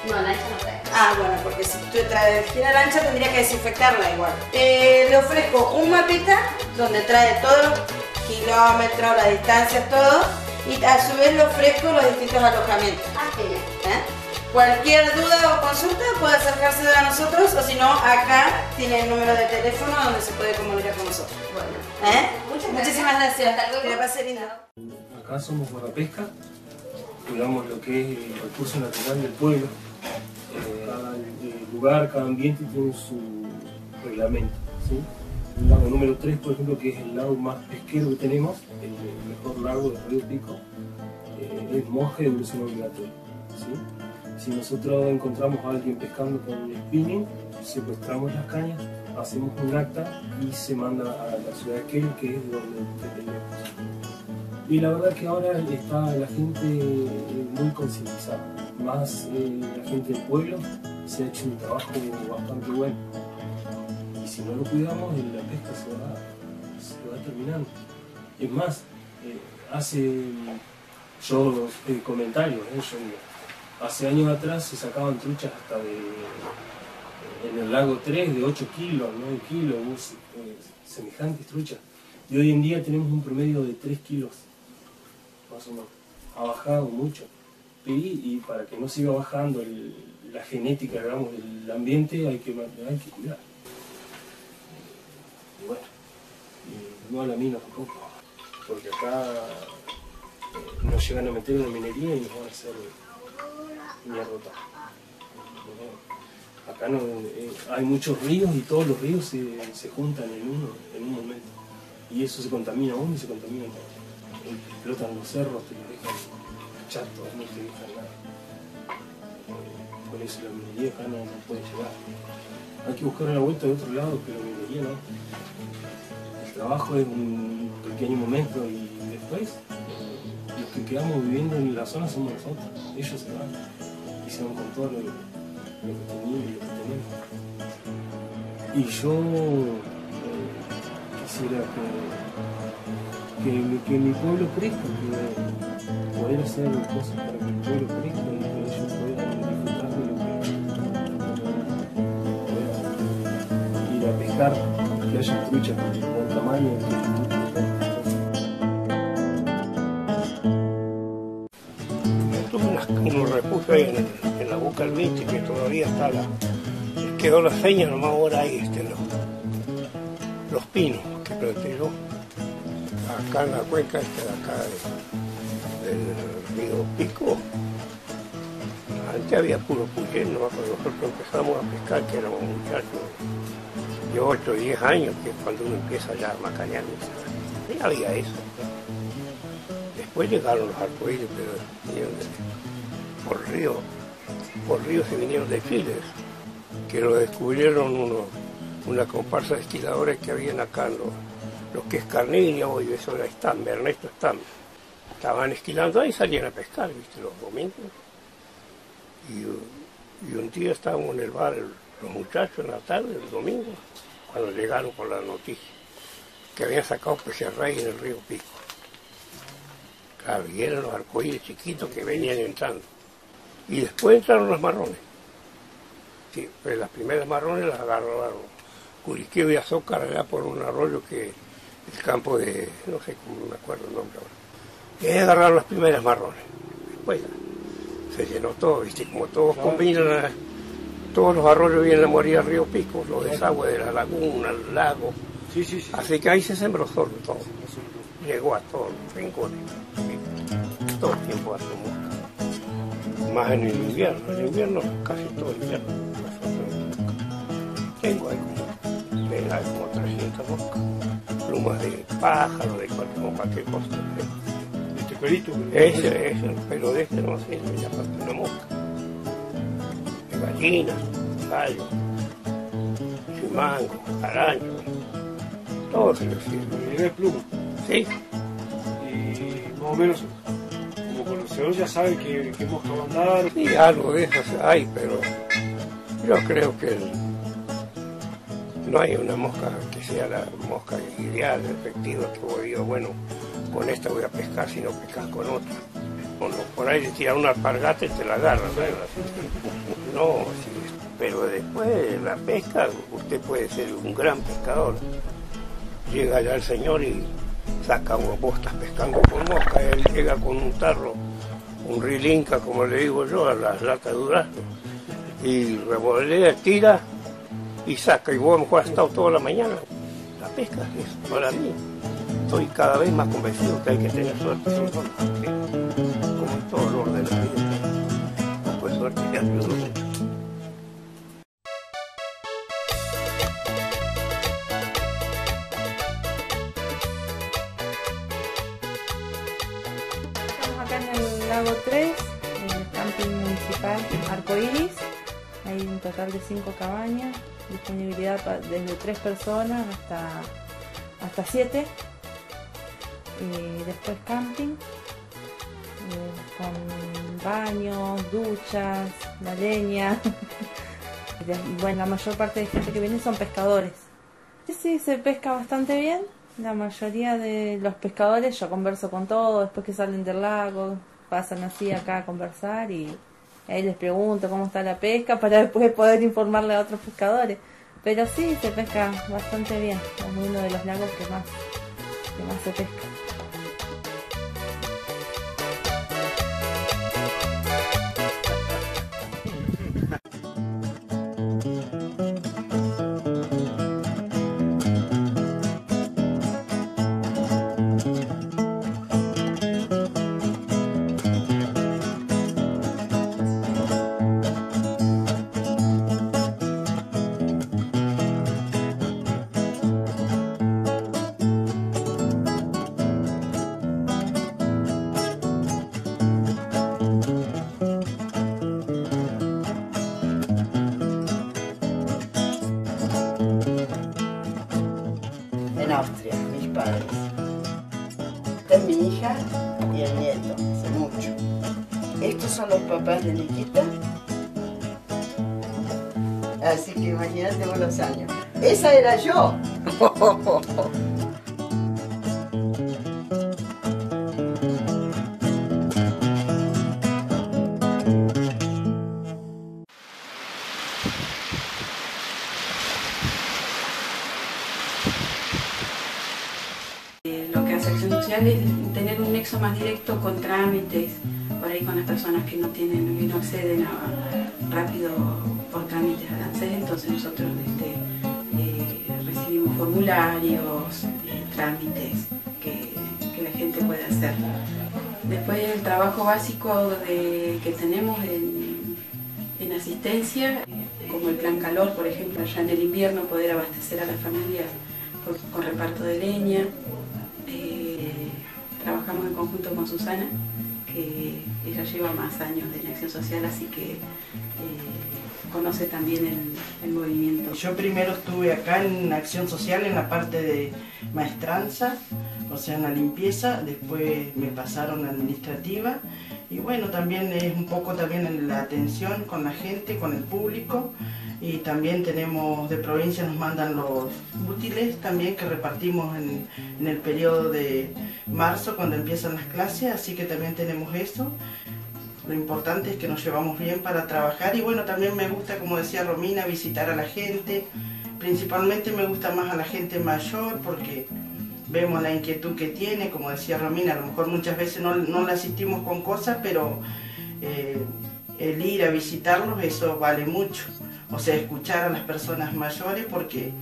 No, lancha no trae. Ah, bueno, porque si tú trajera lancha tendría que desinfectarla igual. Eh, le ofrezco un mapita donde trae todos los kilómetros, las distancias, todo. Y a su vez le ofrezco los distintos alojamientos. Ah. ¿Eh? Cualquier duda o consulta puede acercarse a nosotros o si no, acá tiene el número de teléfono donde se puede comunicar con nosotros. Bueno, ¿Eh? Muchas Muchísimas gracias. Lindo. Acá somos Guardapesca, cuidamos lo que es el recurso natural del pueblo. Eh, cada lugar, cada ambiente tiene su reglamento. ¿sí? El lago número 3, por ejemplo, que es el lago más pesquero que tenemos, el, el mejor lago del río Pico, eh, es monje de evolución obligatoria. ¿sí? Si nosotros encontramos a alguien pescando con spinning, secuestramos las cañas, hacemos un acta y se manda a la ciudad de Kel, que es donde tenemos. Y la verdad que ahora está la gente eh, muy concientizada, más eh, la gente del pueblo se ha hecho un trabajo bastante bueno. Y si no lo cuidamos, la pesca se va, se va terminando. Es más, hace yo eh, comentarios, eh, hace años atrás se sacaban truchas hasta de en el lago 3 de 8 kilos, 9 kilos, eh, semejantes truchas. Y hoy en día tenemos un promedio de 3 kilos, más o menos. Ha bajado mucho. Y, para que no siga bajando la genética, digamos, del ambiente, hay que, hay que cuidar. Y bueno, no a la mina tampoco, porque acá eh, nos llegan a meter en la minería y nos van a hacer mierda. Acá no, eh, hay muchos ríos y todos los ríos se, se juntan en uno en un momento. Y eso se contamina uno y se contamina todo. Explotan los cerros, te los dejan chatos, no te dejan nada. Eh, Por eso la minería acá no, no puede llegar. Hay que buscar la vuelta de otro lado, pero la minería no. Trabajo es un pequeño momento y después eh, los que quedamos viviendo en la zona somos nosotros. Ellos se van y se van con todo lo, que tenían y lo que tenemos. Y yo eh, quisiera que, que mi pueblo crezca, que poder hacer cosas para que mi pueblo crezca y que ellos puedan disfrutar de lo que puedan ir a pescar, haya truchas con buen tamaño. Tuve unas- unos refugios ahí en, la boca del Michi que todavía está la. Quedó la seña, nomás ahora hay este, los, los pinos que planté. Acá en la cuenca esta de acá de- del río Pico. Antes había puro puyén, ¿no? Cuando nosotros empezamos a pescar, que éramos muchachos de 8 o 10 años, que es cuando uno empieza ya a macañar. Y había eso. Después llegaron los arcoíris, pero vinieron de- por río, por río se vinieron de Chile, que lo descubrieron unos, una comparsa de esquiladores que habían acá, en los, que es Carniño, y eso era Stam, Ernesto Stam. Estaban esquilando ahí y salían a pescar, viste, los domingos. Y, y un día estábamos en el bar, los muchachos en la tarde, el domingo, cuando llegaron con la noticia que habían sacado pejerrey en el río Pico. Claro, y eran los arcoíris chiquitos que venían entrando. Y después entraron los marrones. Sí, pues las primeras marrones las agarraron Curiqueo y Azócar allá por un arroyo que el campo de, no sé cómo me acuerdo el nombre ahora. Y ahí agarraron las primeras marrones. Después ya se llenó todo, viste, como todos combinan, todos los arroyos vienen a morir al río Pico, los desagües de la laguna, el lago. Así que ahí se sembró solo todo. Llegó a todos los rincones. Todo el tiempo mosca. Más en el invierno. En el invierno, casi todo el invierno. Tengo ahí como, ven, hay como 300 moscas. Plumas de pájaro, de cualquier, cualquier cosa. Este pelito. Ese, ese, pero de este no sé, ya falta una mosca. Gallinas, gallo, chimango, araño, todo se le sirve. ¿Y de pluma? Sí, y más o menos como conocedor ya sabe que, que mosca va a andar. Y algo de eso hay, pero yo creo que el- no hay una mosca que sea la mosca ideal, efectiva, que vos digas, bueno, con esta voy a pescar si no pescas con otra. O no, por ahí le tiran una alpargata y te la agarran. ¿no? No, pero después de la pesca usted puede ser un gran pescador. Llega allá el señor y saca vos, vos estás pescando con mosca, él llega con un tarro, un rilinca, como le digo yo, a las latas de durazno, y revolea, tira y saca, y vos has estado toda la mañana. La pesca es para mí. Estoy cada vez más convencido que hay que tener suerte, como todo el orden de la vida, no suerte y ayuda mucho. Estamos acá en el lago 3, en el camping municipal Arcoiris. Hay un total de 5 cabañas, disponibilidad desde 3 personas hasta, hasta 7. Y después camping, eh, con baños, duchas, la leña. <laughs> Bueno, la mayor parte de gente que viene son pescadores. Sí, sí, se pesca bastante bien. La mayoría de los pescadores, yo converso con todos, después que salen del lago, pasan así acá a conversar y ahí les pregunto cómo está la pesca para después poder informarle a otros pescadores. Pero sí, se pesca bastante bien. Es uno de los lagos que más, que más se pesca. Era yo. Eh, Lo que hace Acción Social es tener un nexo más directo con trámites, por ahí con las personas que no tienen, que no acceden a, rápido por trámites ANSES, entonces nosotros este, formularios, eh, trámites que, la gente puede hacer. Después el trabajo básico de- que tenemos en, en asistencia, como el plan calor, por ejemplo, allá en el invierno poder abastecer a las familias con reparto de leña. Eh, trabajamos en conjunto con Susana, que ella lleva más años en acción social, así que eh, conoce también el, movimiento. Yo primero estuve acá en acción social en la parte de maestranza, o sea, en la limpieza, después me pasaron a administrativa y bueno, también es un poco también en la atención con la gente, con el público y también tenemos de provincia nos mandan los útiles también que repartimos en, en el periodo de marzo cuando empiezan las clases, así que también tenemos eso. Lo importante es que nos llevamos bien para trabajar y bueno, también me gusta, como decía Romina, visitar a la gente. Principalmente me gusta más a la gente mayor porque vemos la inquietud que tiene, como decía Romina, a lo mejor muchas veces no, no la asistimos con cosas, pero eh, el ir a visitarlos, eso vale mucho. O sea, escuchar a las personas mayores porque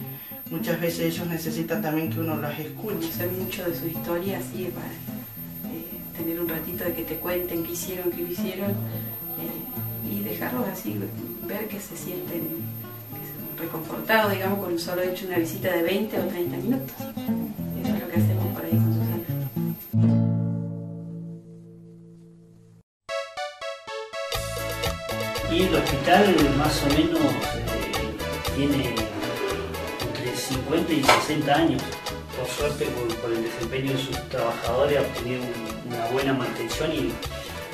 muchas veces ellos necesitan también que uno las escuche. Conocer mucho de su historia, así, para tener un ratito de que te cuenten qué hicieron, qué no hicieron, eh, y dejarlos así, ver que se sienten reconfortados, digamos, con solo hecho una visita de 20 o 30 minutos. Eso es lo que hacemos por ahí con Susana. Y el hospital más o menos eh, tiene entre 50 y 60 años por suerte, por, el desempeño de sus trabajadores, ha obtenido un- una buena mantención y,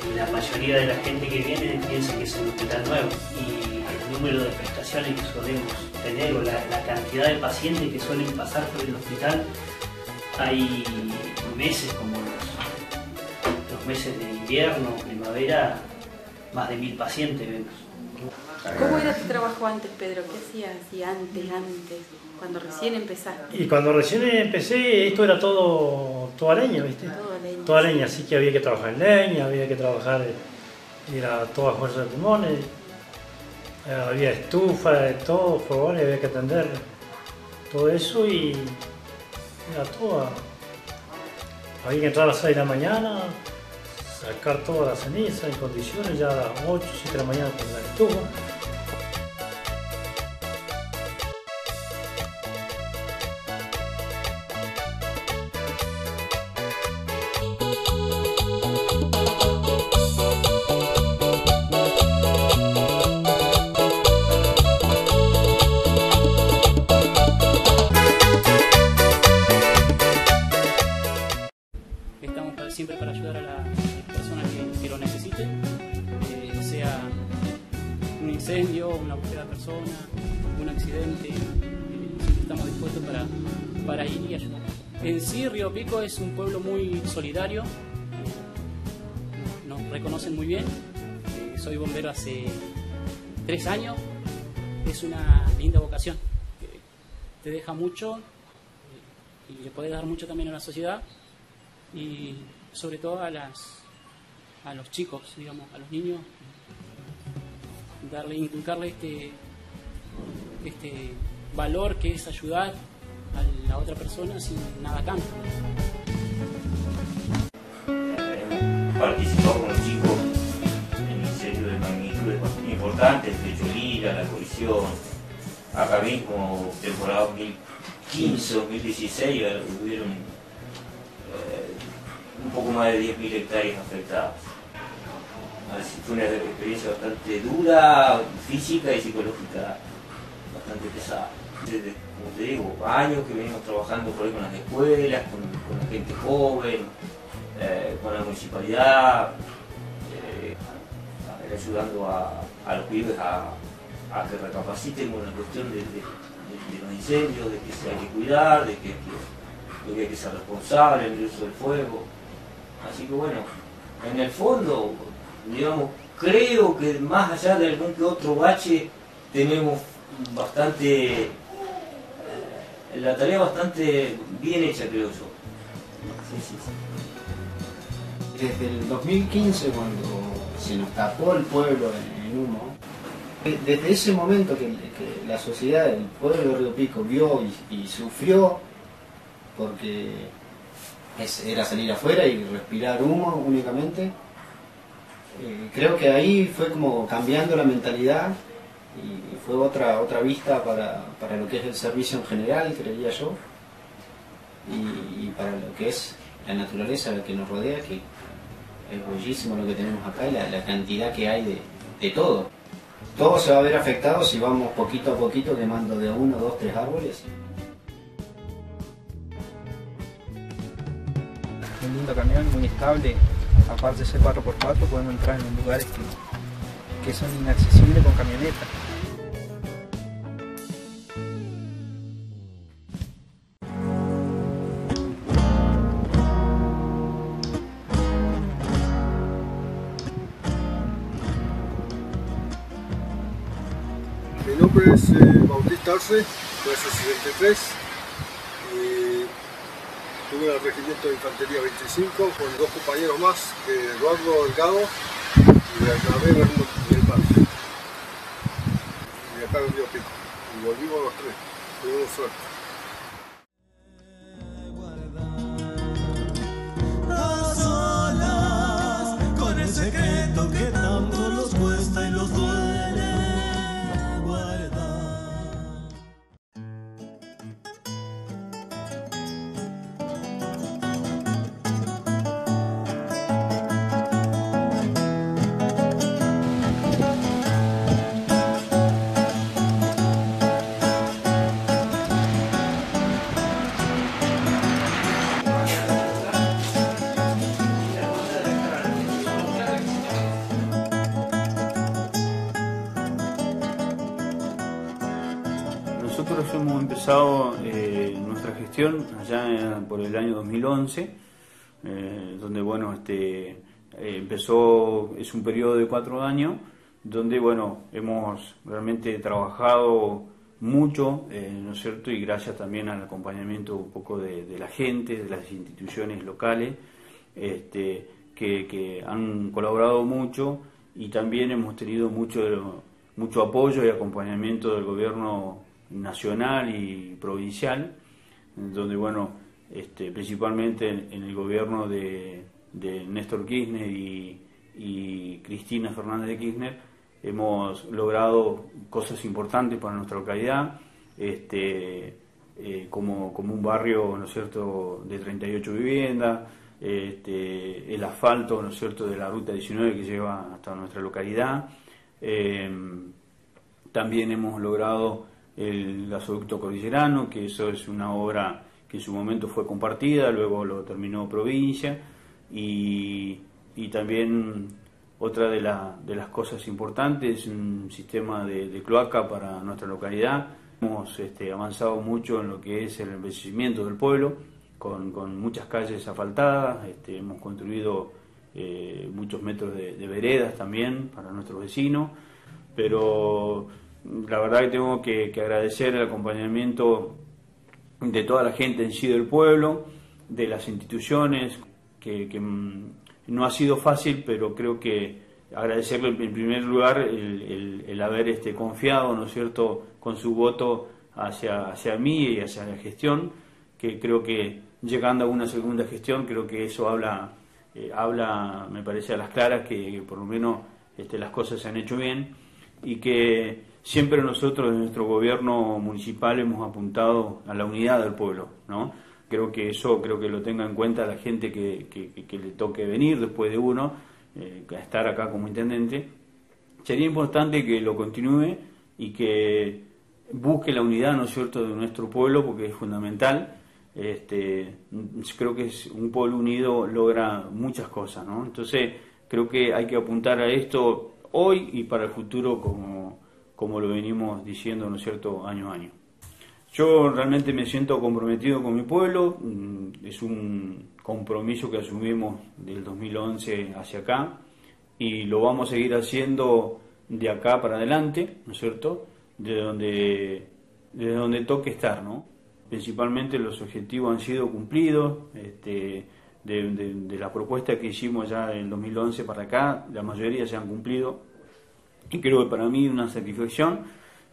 y la mayoría de la gente que viene piensa que es un hospital nuevo. Y el número de prestaciones que solemos tener o la, cantidad de pacientes que suelen pasar por el hospital, hay meses como los, los meses de invierno, primavera, más de mil pacientes vemos. ¿Cómo era tu trabajo antes, Pedro? ¿Qué hacías así antes, antes, cuando recién empezaste? Y cuando recién empecé, esto era todo, toda leña, ¿viste? Toda leña. Toda leña, así que había que trabajar en leña, había que trabajar, era toda fuerza de pulmones, eh, había estufa, de todo, fogones, había que atender todo eso y era todo. Había que entrar a las 6 de la mañana, sacar toda la ceniza en condiciones, ya a las 8, 7 de la mañana con la estufa. Siempre para ayudar a la persona que, lo necesite, eh, sea un incendio, una búsqueda de persona, un accidente, eh, estamos dispuestos para, para ir y ayudar. En sí, Río Pico es un pueblo muy solidario, nos reconocen muy bien, eh, soy bombero hace tres años, es una linda vocación, te deja mucho eh, y le puedes dar mucho también a la sociedad sobre todo a las a los chicos, digamos, a los niños, darle, inculcarle este este valor que es ayudar a la otra persona sin nada a cambio. participado con los chicos en incendios de magnitudes importantes, de Cholila, La Colisión, acá mismo, temporada 2015, 2016, eh, hubieron un poco más de 10.000 hectáreas afectadas. Fue una experiencia bastante dura, física y psicológica, bastante pesada. Desde, como te digo, años que venimos trabajando por ahí con las escuelas, con, la gente joven, eh, con la municipalidad, eh, ayudando a, los pibes a, que recapaciten con la cuestión de, los incendios, de que se hay que cuidar, de que- de que hay que ser responsable en el uso del fuego. Así que bueno, en el fondo, digamos, creo que más allá de algún que otro bache, tenemos bastante, eh, la tarea bastante bien hecha, creo yo. Sí, sí, sí. Desde el 2015, cuando se nos tapó el pueblo en, en humo, eh, desde ese momento que, la sociedad, el pueblo de Río Pico vio y, sufrió, porque era salir afuera y respirar humo únicamente, eh, creo que ahí fue como cambiando la mentalidad y fue otra, otra vista para, para lo que es el servicio en general, creía yo, y, y para lo que es la naturaleza que nos rodea, que es bellísimo lo que tenemos acá y la, cantidad que hay de, de todo. Todo se va a ver afectado si vamos poquito a poquito quemando de uno, dos, tres árboles. Lindo camión, muy estable. Aparte de ser 4x4, podemos entrar en lugares que, son inaccesibles con camioneta. Mi nombre es eh, Bautista Arce, clase 63. Y estuve en el Regimiento de Infantería 25 con dos compañeros más, Eduardo Delgado y Bernabé Bermúdez del. Y acá en Río Pico. Y volvimos los tres. Tuvimos suerte. Allá por el año 2011, eh, donde bueno, este, eh, empezó, es un periodo de cuatro años, donde bueno, hemos realmente trabajado mucho, ¿no es cierto? Y gracias también al acompañamiento un poco de, de la gente, de las instituciones locales, este, que, que han colaborado mucho y también hemos tenido mucho, mucho apoyo y acompañamiento del gobierno nacional y provincial, donde, bueno, este, principalmente en, el gobierno de, Néstor Kirchner y, Cristina Fernández de Kirchner, hemos logrado cosas importantes para nuestra localidad, este, eh, como, como un barrio, ¿no cierto?, de 38 viviendas, este, el asfalto, ¿no cierto?, de la ruta 19 que lleva hasta nuestra localidad. Eh, también hemos logrado el gasoducto cordillerano, que eso es una obra que en su momento fue compartida, luego lo terminó provincia, y, también otra de, de, las cosas importantes es un sistema de, cloaca para nuestra localidad. Hemos este, avanzado mucho en lo que es el envejecimiento del pueblo, con, muchas calles asfaltadas, este, hemos construido eh, muchos metros de, de veredas también para nuestros vecinos, pero la verdad que tengo que, agradecer el acompañamiento de toda la gente en sí del pueblo, de las instituciones, que, mm, no ha sido fácil, pero creo que agradecerle en primer lugar el, haber este, confiado, ¿no es cierto?, con su voto hacia, hacia mí y hacia la gestión, que creo que llegando a una segunda gestión, creo que eso habla, eh, habla me parece a las claras, que, por lo menos este, las cosas se han hecho bien y que siempre nosotros en nuestro gobierno municipal hemos apuntado a la unidad del pueblo, ¿no? Creo que eso, creo que lo tenga en cuenta la gente que, le toque venir después de uno, eh, a estar acá como intendente. Sería importante que lo continúe y que busque la unidad, ¿no es cierto?, de nuestro pueblo, porque es fundamental. Este, creo que es, un pueblo unido logra muchas cosas, ¿no? Entonces, creo que hay que apuntar a esto hoy y para el futuro como como lo venimos diciendo, ¿no es cierto?, año a año. Yo realmente me siento comprometido con mi pueblo, mm, es un compromiso que asumimos del 2011 hacia acá y lo vamos a seguir haciendo de acá para adelante, ¿no es cierto?, de donde, de donde toque estar, ¿no? Principalmente los objetivos han sido cumplidos, este, de, de propuesta que hicimos ya en 2011 para acá, la mayoría se han cumplido, y creo que para mí una satisfacción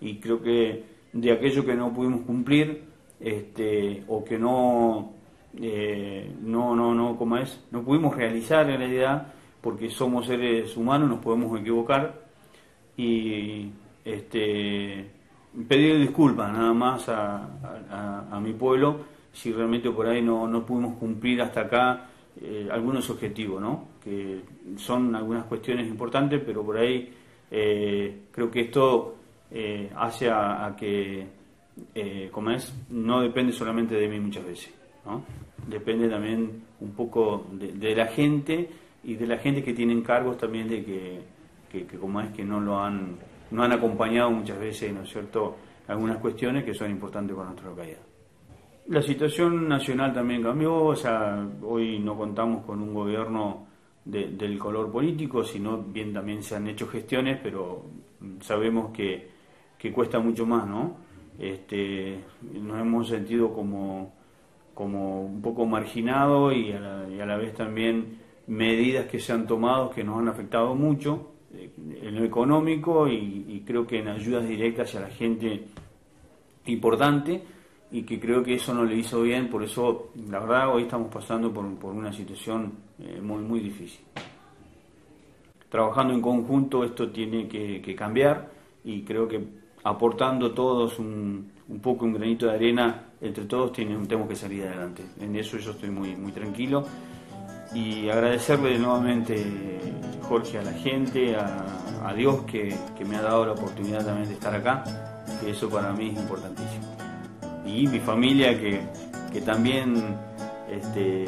y creo que de aquello que no pudimos cumplir este, o que no, eh, no, no, no, ¿cómo es? No pudimos realizar en realidad porque somos seres humanos, nos podemos equivocar y este, pedir disculpas nada más a, a, mi pueblo si realmente por ahí no, no pudimos cumplir hasta acá eh, algunos objetivos, ¿no? que son algunas cuestiones importantes, pero por ahí eh, creo que esto eh, hace a, que, eh, no depende solamente de mí muchas veces, depende también un poco de, la gente y de la gente que tienen cargos también de que, como es que no lo han, no han acompañado muchas veces, ¿no es cierto?, algunas cuestiones que son importantes para nuestra localidad. La situación nacional también cambió, o sea, hoy no contamos con un gobierno del color político, sino bien también se han hecho gestiones, pero sabemos que, que cuesta mucho más, ¿no? Este, nos hemos sentido como, como un poco marginados y, a la vez también medidas que se han tomado que nos han afectado mucho eh, en lo económico y, creo que en ayudas directas hacia la gente importante y que creo que eso no le hizo bien, por eso la verdad hoy estamos pasando por, por una situación eh, muy, muy difícil. Trabajando en conjunto esto tiene que, cambiar y creo que aportando todos un, poco un granito de arena, entre todos tenemos que salir adelante. En eso yo estoy muy, muy tranquilo y agradecerle nuevamente, Jorge, a la gente, a, a Dios que, que me ha dado la oportunidad también de estar acá, que eso para mí es importantísimo y mi familia que, también este,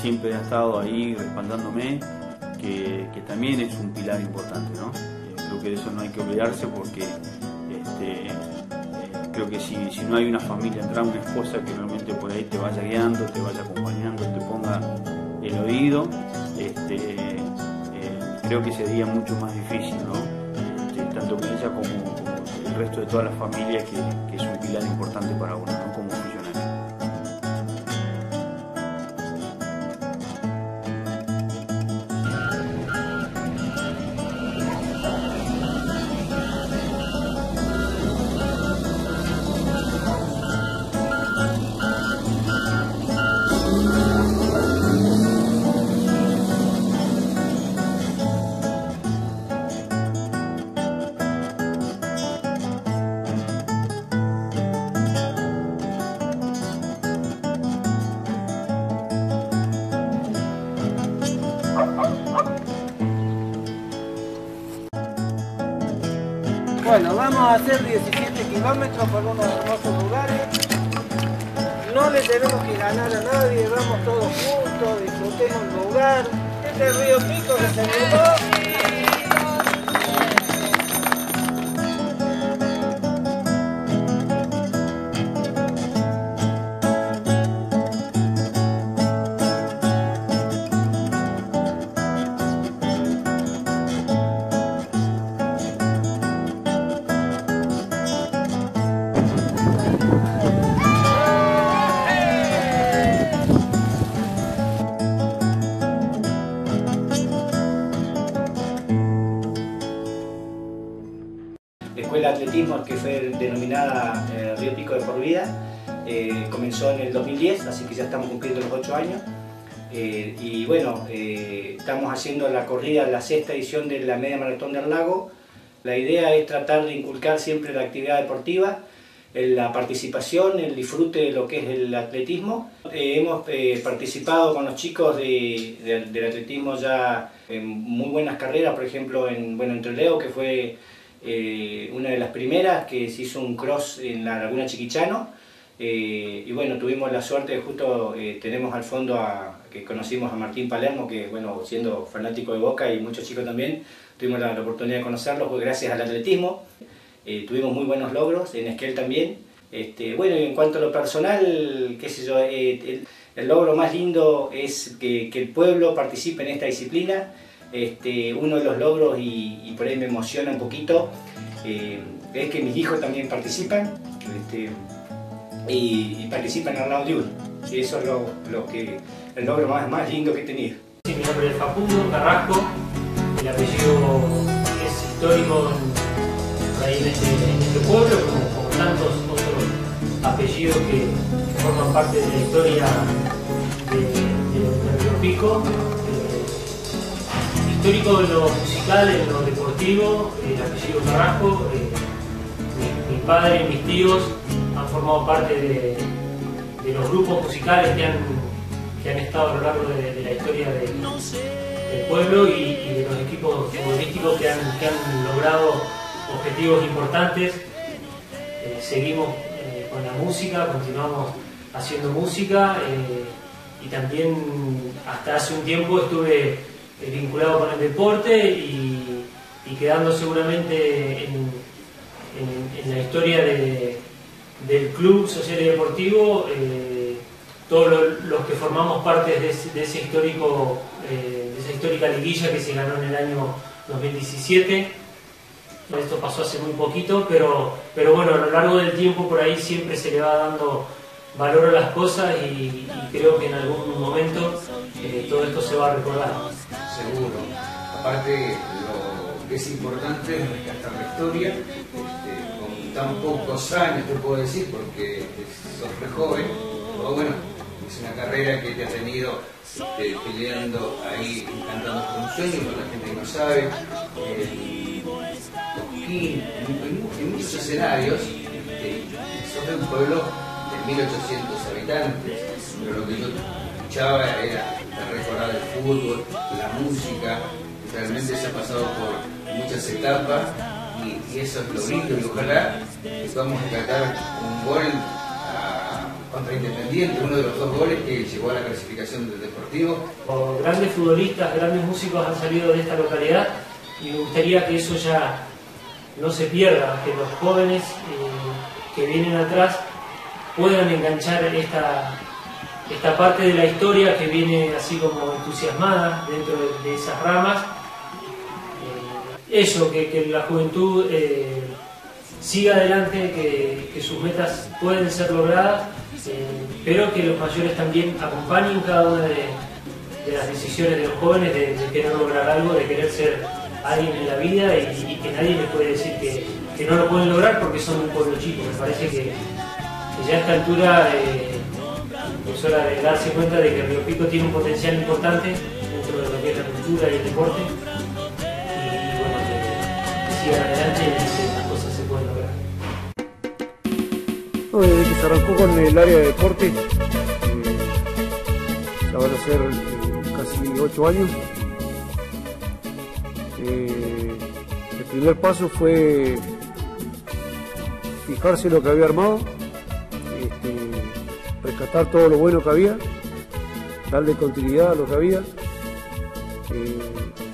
siempre ha estado ahí respaldándome, que, también es un pilar importante, ¿no? Eh, creo que de eso no hay que olvidarse porque este, eh, creo que si, si no hay una familia atrás, una esposa que realmente por ahí te vaya guiando, te vaya acompañando, te ponga el oído, este, eh, creo que sería mucho más difícil, ¿no? Este, tanto con ella como, resto de toda la familia, que, que es un pilar importante para uno, Bueno, vamos a hacer 17 kilómetros por unos hermosos lugares. No le tenemos que ganar a nadie, vamos todos juntos, disfrutemos el lugar. Este río Pico que se animó. Haciendo la corrida, la sexta edición de la Media Maratón del Lago. La idea es tratar de inculcar siempre la actividad deportiva, la participación, el disfrute de lo que es el atletismo. Eh, hemos eh, participado con los chicos de- de- del atletismo ya en muy buenas carreras, por ejemplo en, bueno, en Trelew, que fue eh, una de las primeras, que se hizo un cross en la Laguna Chiquichano. Eh, y bueno, tuvimos la suerte, justo eh, tenemos al fondo a, que conocimos a Martín Palermo, que bueno, siendo fanático de Boca y muchos chicos también, tuvimos la, la oportunidad de conocerlo pues, gracias al atletismo. Eh, tuvimos muy buenos logros, en Esquel también. Este, bueno, en cuanto a lo personal, qué sé yo, eh, el, logro más lindo es que, que el pueblo participe en esta disciplina. Este, uno de los logros, y, y por ahí me emociona un poquito, eh, es que mis hijos también participan este, y, y participan al lado de uno. Y eso es lo, lo que, el logro más, más lindo que tenido. Sí, mi nombre es Facundo Carrasco, el apellido es histórico en, este, en este pueblo, como, como tantos otros apellidos que forman parte de la historia de, de, Pico. Eh, histórico en lo musical, en lo deportivo, el apellido Carrasco. eh, mi, mi padre y mis tíos han formado parte de, de los grupos musicales que han que han estado a lo largo de, la historia de- del pueblo y, de los equipos futbolísticos que han, logrado objetivos importantes. Eh, seguimos eh, con la música, continuamos haciendo música eh, y también hasta hace un tiempo estuve vinculado con el deporte y, quedando seguramente en, la historia de- del club social y deportivo. Todos lo- los que formamos parte de ese, de histórico, eh, de esa histórica liguilla que se ganó en el año 2017. Esto pasó hace muy poquito, pero, pero bueno, a lo largo del tiempo por ahí siempre se le va dando valor a las cosas y, y creo que en algún momento eh, todo esto se va a recordar. Seguro. Aparte, lo que es importante es rescatar la historia. este, con tan pocos años, te puedo decir, porque sos re joven, pero bueno, es una carrera que te ha tenido este, peleando ahí, cantando por un sueño, con la gente que no sabe. eh, en, en- muchos escenarios, este, sos de un pueblo de 1800 habitantes, pero lo que yo escuchaba era el recordar el fútbol, la música, realmente se ha pasado por muchas etapas y, y eso es lo lindo y ojalá que podamos rescatar un gol contra Independiente, uno de los dos goles que llegó a la clasificación del Deportivo. Grandes futbolistas, grandes músicos han salido de esta localidad y me gustaría que eso ya no se pierda, que los jóvenes eh, que vienen atrás puedan enganchar esta, esta parte de la historia que viene así como entusiasmada dentro de, esas ramas. Eh, eso, que, que la juventud eh, siga adelante, que, sus metas pueden ser logradas, eh, pero que los mayores también acompañen cada una de, las decisiones de los jóvenes de, querer lograr algo, de querer ser alguien en la vida y, que nadie les puede decir que, no lo pueden lograr porque son un pueblo chico. Me parece que, ya a esta altura eh, es hora de darse cuenta de que Río Pico tiene un potencial importante dentro de lo que es la cultura y el deporte y bueno, que, que sigan adelante y Desde que se arrancó con el área de deporte, eh, ya van a ser eh, casi ocho años. Eh, el primer paso fue fijarse lo que había armado, este, rescatar todo lo bueno que había, darle continuidad a lo que había, eh,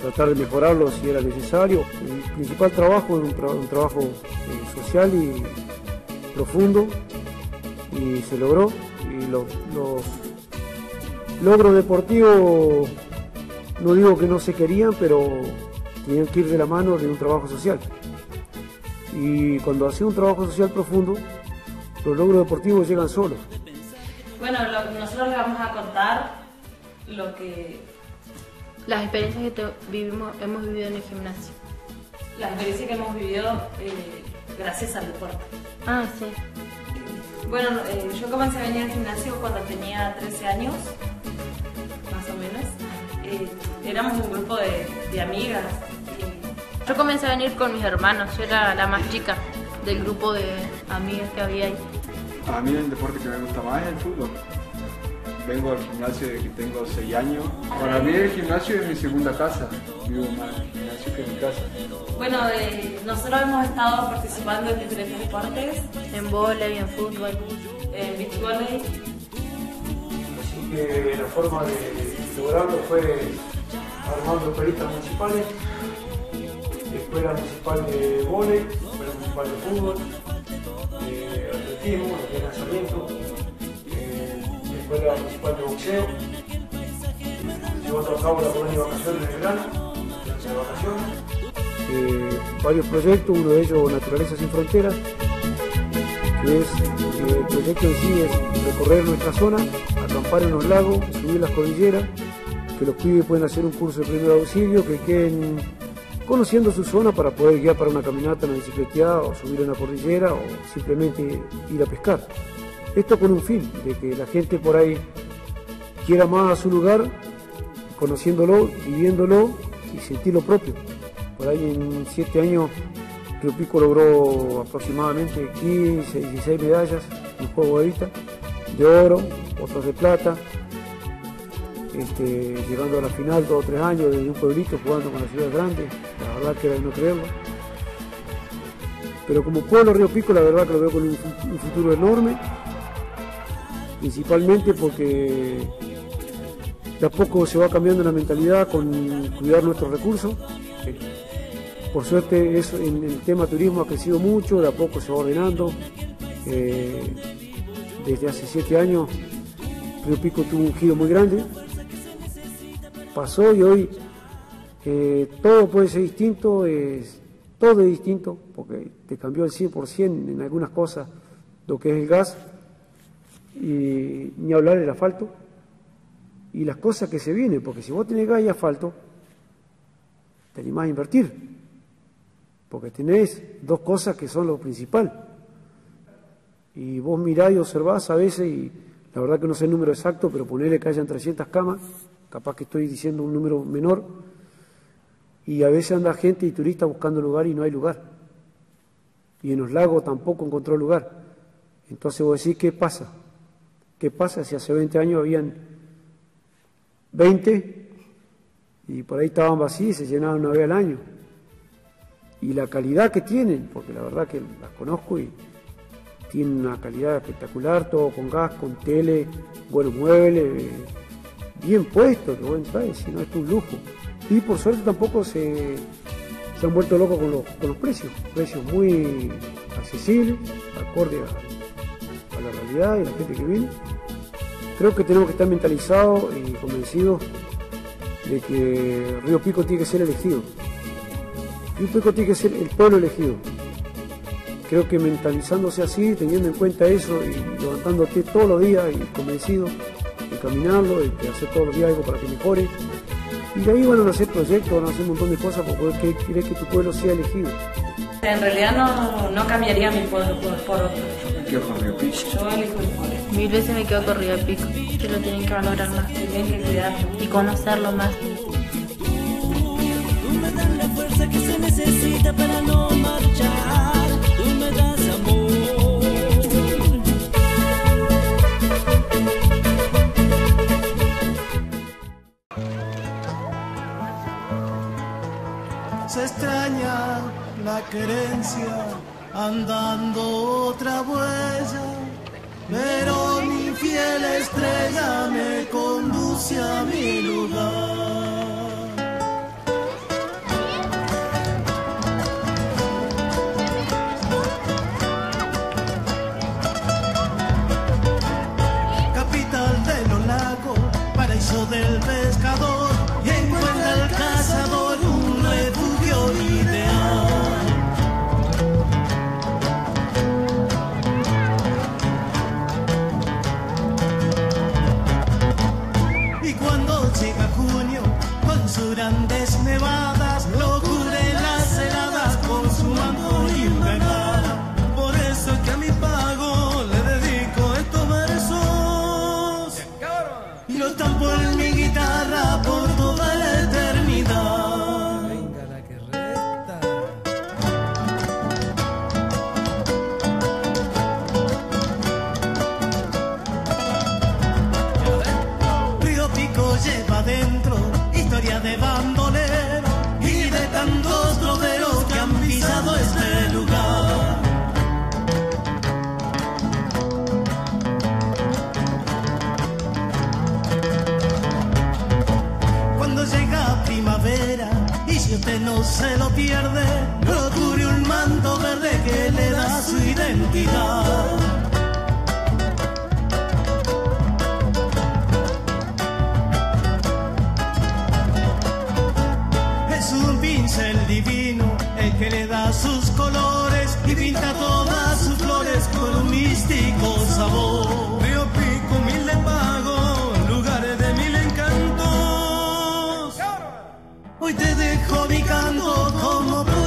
tratar de mejorarlo si era necesario. El principal trabajo era un, tra- un trabajo eh, social y profundo y se logró. Y los, los logros deportivos, no digo que no se querían, pero tenían que ir de la mano de un trabajo social. Y cuando hacía un trabajo social profundo, los logros deportivos llegan solos. Bueno, lo- nosotros le vamos a contar lo que Las experiencias que te- vivimos, hemos vivido en el gimnasio. la experiencia que hemos vivido eh, gracias al deporte. Ah, sí. Bueno, eh, yo comencé a venir al gimnasio cuando tenía 13 años, más o menos. Eh, éramos un grupo de, de amigas. Yo comencé a venir con mis hermanos, yo era la más chica del grupo de amigas que había ahí. A mí el deporte que me gusta más es el fútbol. Vengo al gimnasio desde que tengo 6 años. Para mí el gimnasio es mi segunda casa. Vivo más en el gimnasio que en mi casa. Bueno, eh, nosotros hemos estado participando en diferentes deportes. En volei, en fútbol. En beach volley. Así que la forma de lograrlo fue armando peristas municipales, escuela municipal de vóley, escuela municipal de fútbol, eh, atletismo, es lanzamiento, escuela municipal de boxeo. Llevando a cabo la colonia de vacaciones en el verano, de vacaciones. varios proyectos, uno de ellos Naturaleza sin Fronteras, que es eh, el proyecto en sí es recorrer nuestra zona, acampar en los lagos, subir las cordilleras, que los pibes pueden hacer un curso de primer auxilio, que queden conociendo su zona para poder guiar para una caminata, una bicicleteada o subir a una cordillera o simplemente ir a pescar. Esto con un fin, de que la gente por ahí quiera más a su lugar, conociéndolo, viviéndolo y sentirlo propio. Por ahí en siete años Río Pico logró aproximadamente 15, 16 medallas en juego de vista, de oro, otras de plata, este, llegando a la final dos o tres años desde un pueblito jugando con la ciudad grande, la verdad que era no creerlo. Pero como pueblo Río Pico la verdad que lo veo con un futuro enorme, principalmente porque de a poco se va cambiando la mentalidad con cuidar nuestros recursos. Por suerte eso en el tema turismo ha crecido mucho, de a poco se va ordenando. Eh, desde hace siete años Río Pico tuvo un giro muy grande. Pasó y hoy eh, todo puede ser distinto, es, todo es distinto, porque te cambió el 100% en algunas cosas lo que es el gas, y ni hablar del asfalto, y las cosas que se vienen, porque si vos tenés gas y asfalto, te animás a invertir, porque tenés dos cosas que son lo principal. Y vos mirás y observás a veces, y la verdad que no sé el número exacto, pero ponerle que hayan 300 camas, capaz que estoy diciendo un número menor, y a veces anda gente y turista buscando lugar y no hay lugar. Y en los lagos tampoco encontró lugar. Entonces vos decís, ¿qué pasa? ¿Qué pasa si hace 20 años habían 20 y por ahí estaban vacíos y se llenaban una vez al año? Y la calidad que tienen, porque la verdad que las conozco y tienen una calidad espectacular, todo con gas, con tele, buenos muebles, bien puesto, que buen trae, si no esto es un lujo. Y por suerte tampoco se, se han vuelto locos con los, con los precios, precios muy accesible, acorde a, a la realidad y a la gente que viene. Creo que tenemos que estar mentalizados y convencidos de que Río Pico tiene que ser elegido. Río Pico tiene que ser el pueblo elegido. Creo que mentalizándose así, teniendo en cuenta eso y levantándote todos los días y convencido de caminarlo, de, de hacer todos los días algo para que mejore. Y de ahí van a hacer proyectos, van a hacer un montón de cosas para poder que, tu pueblo sea elegido. En realidad no, no cambiaría mi pueblo por otro. ¿Qué con Río Pico? Yo elijo pueblo. Mil veces me quedo con Río Pico, que lo tienen que valorar más. Tienen que cuidarlo. Y conocerlo más. Tú me das la fuerza que se necesita para no marchar. Tú me das amor. Se extraña la querencia andando otra huella, fiel estrella me conduce a mi lugar. cobijando como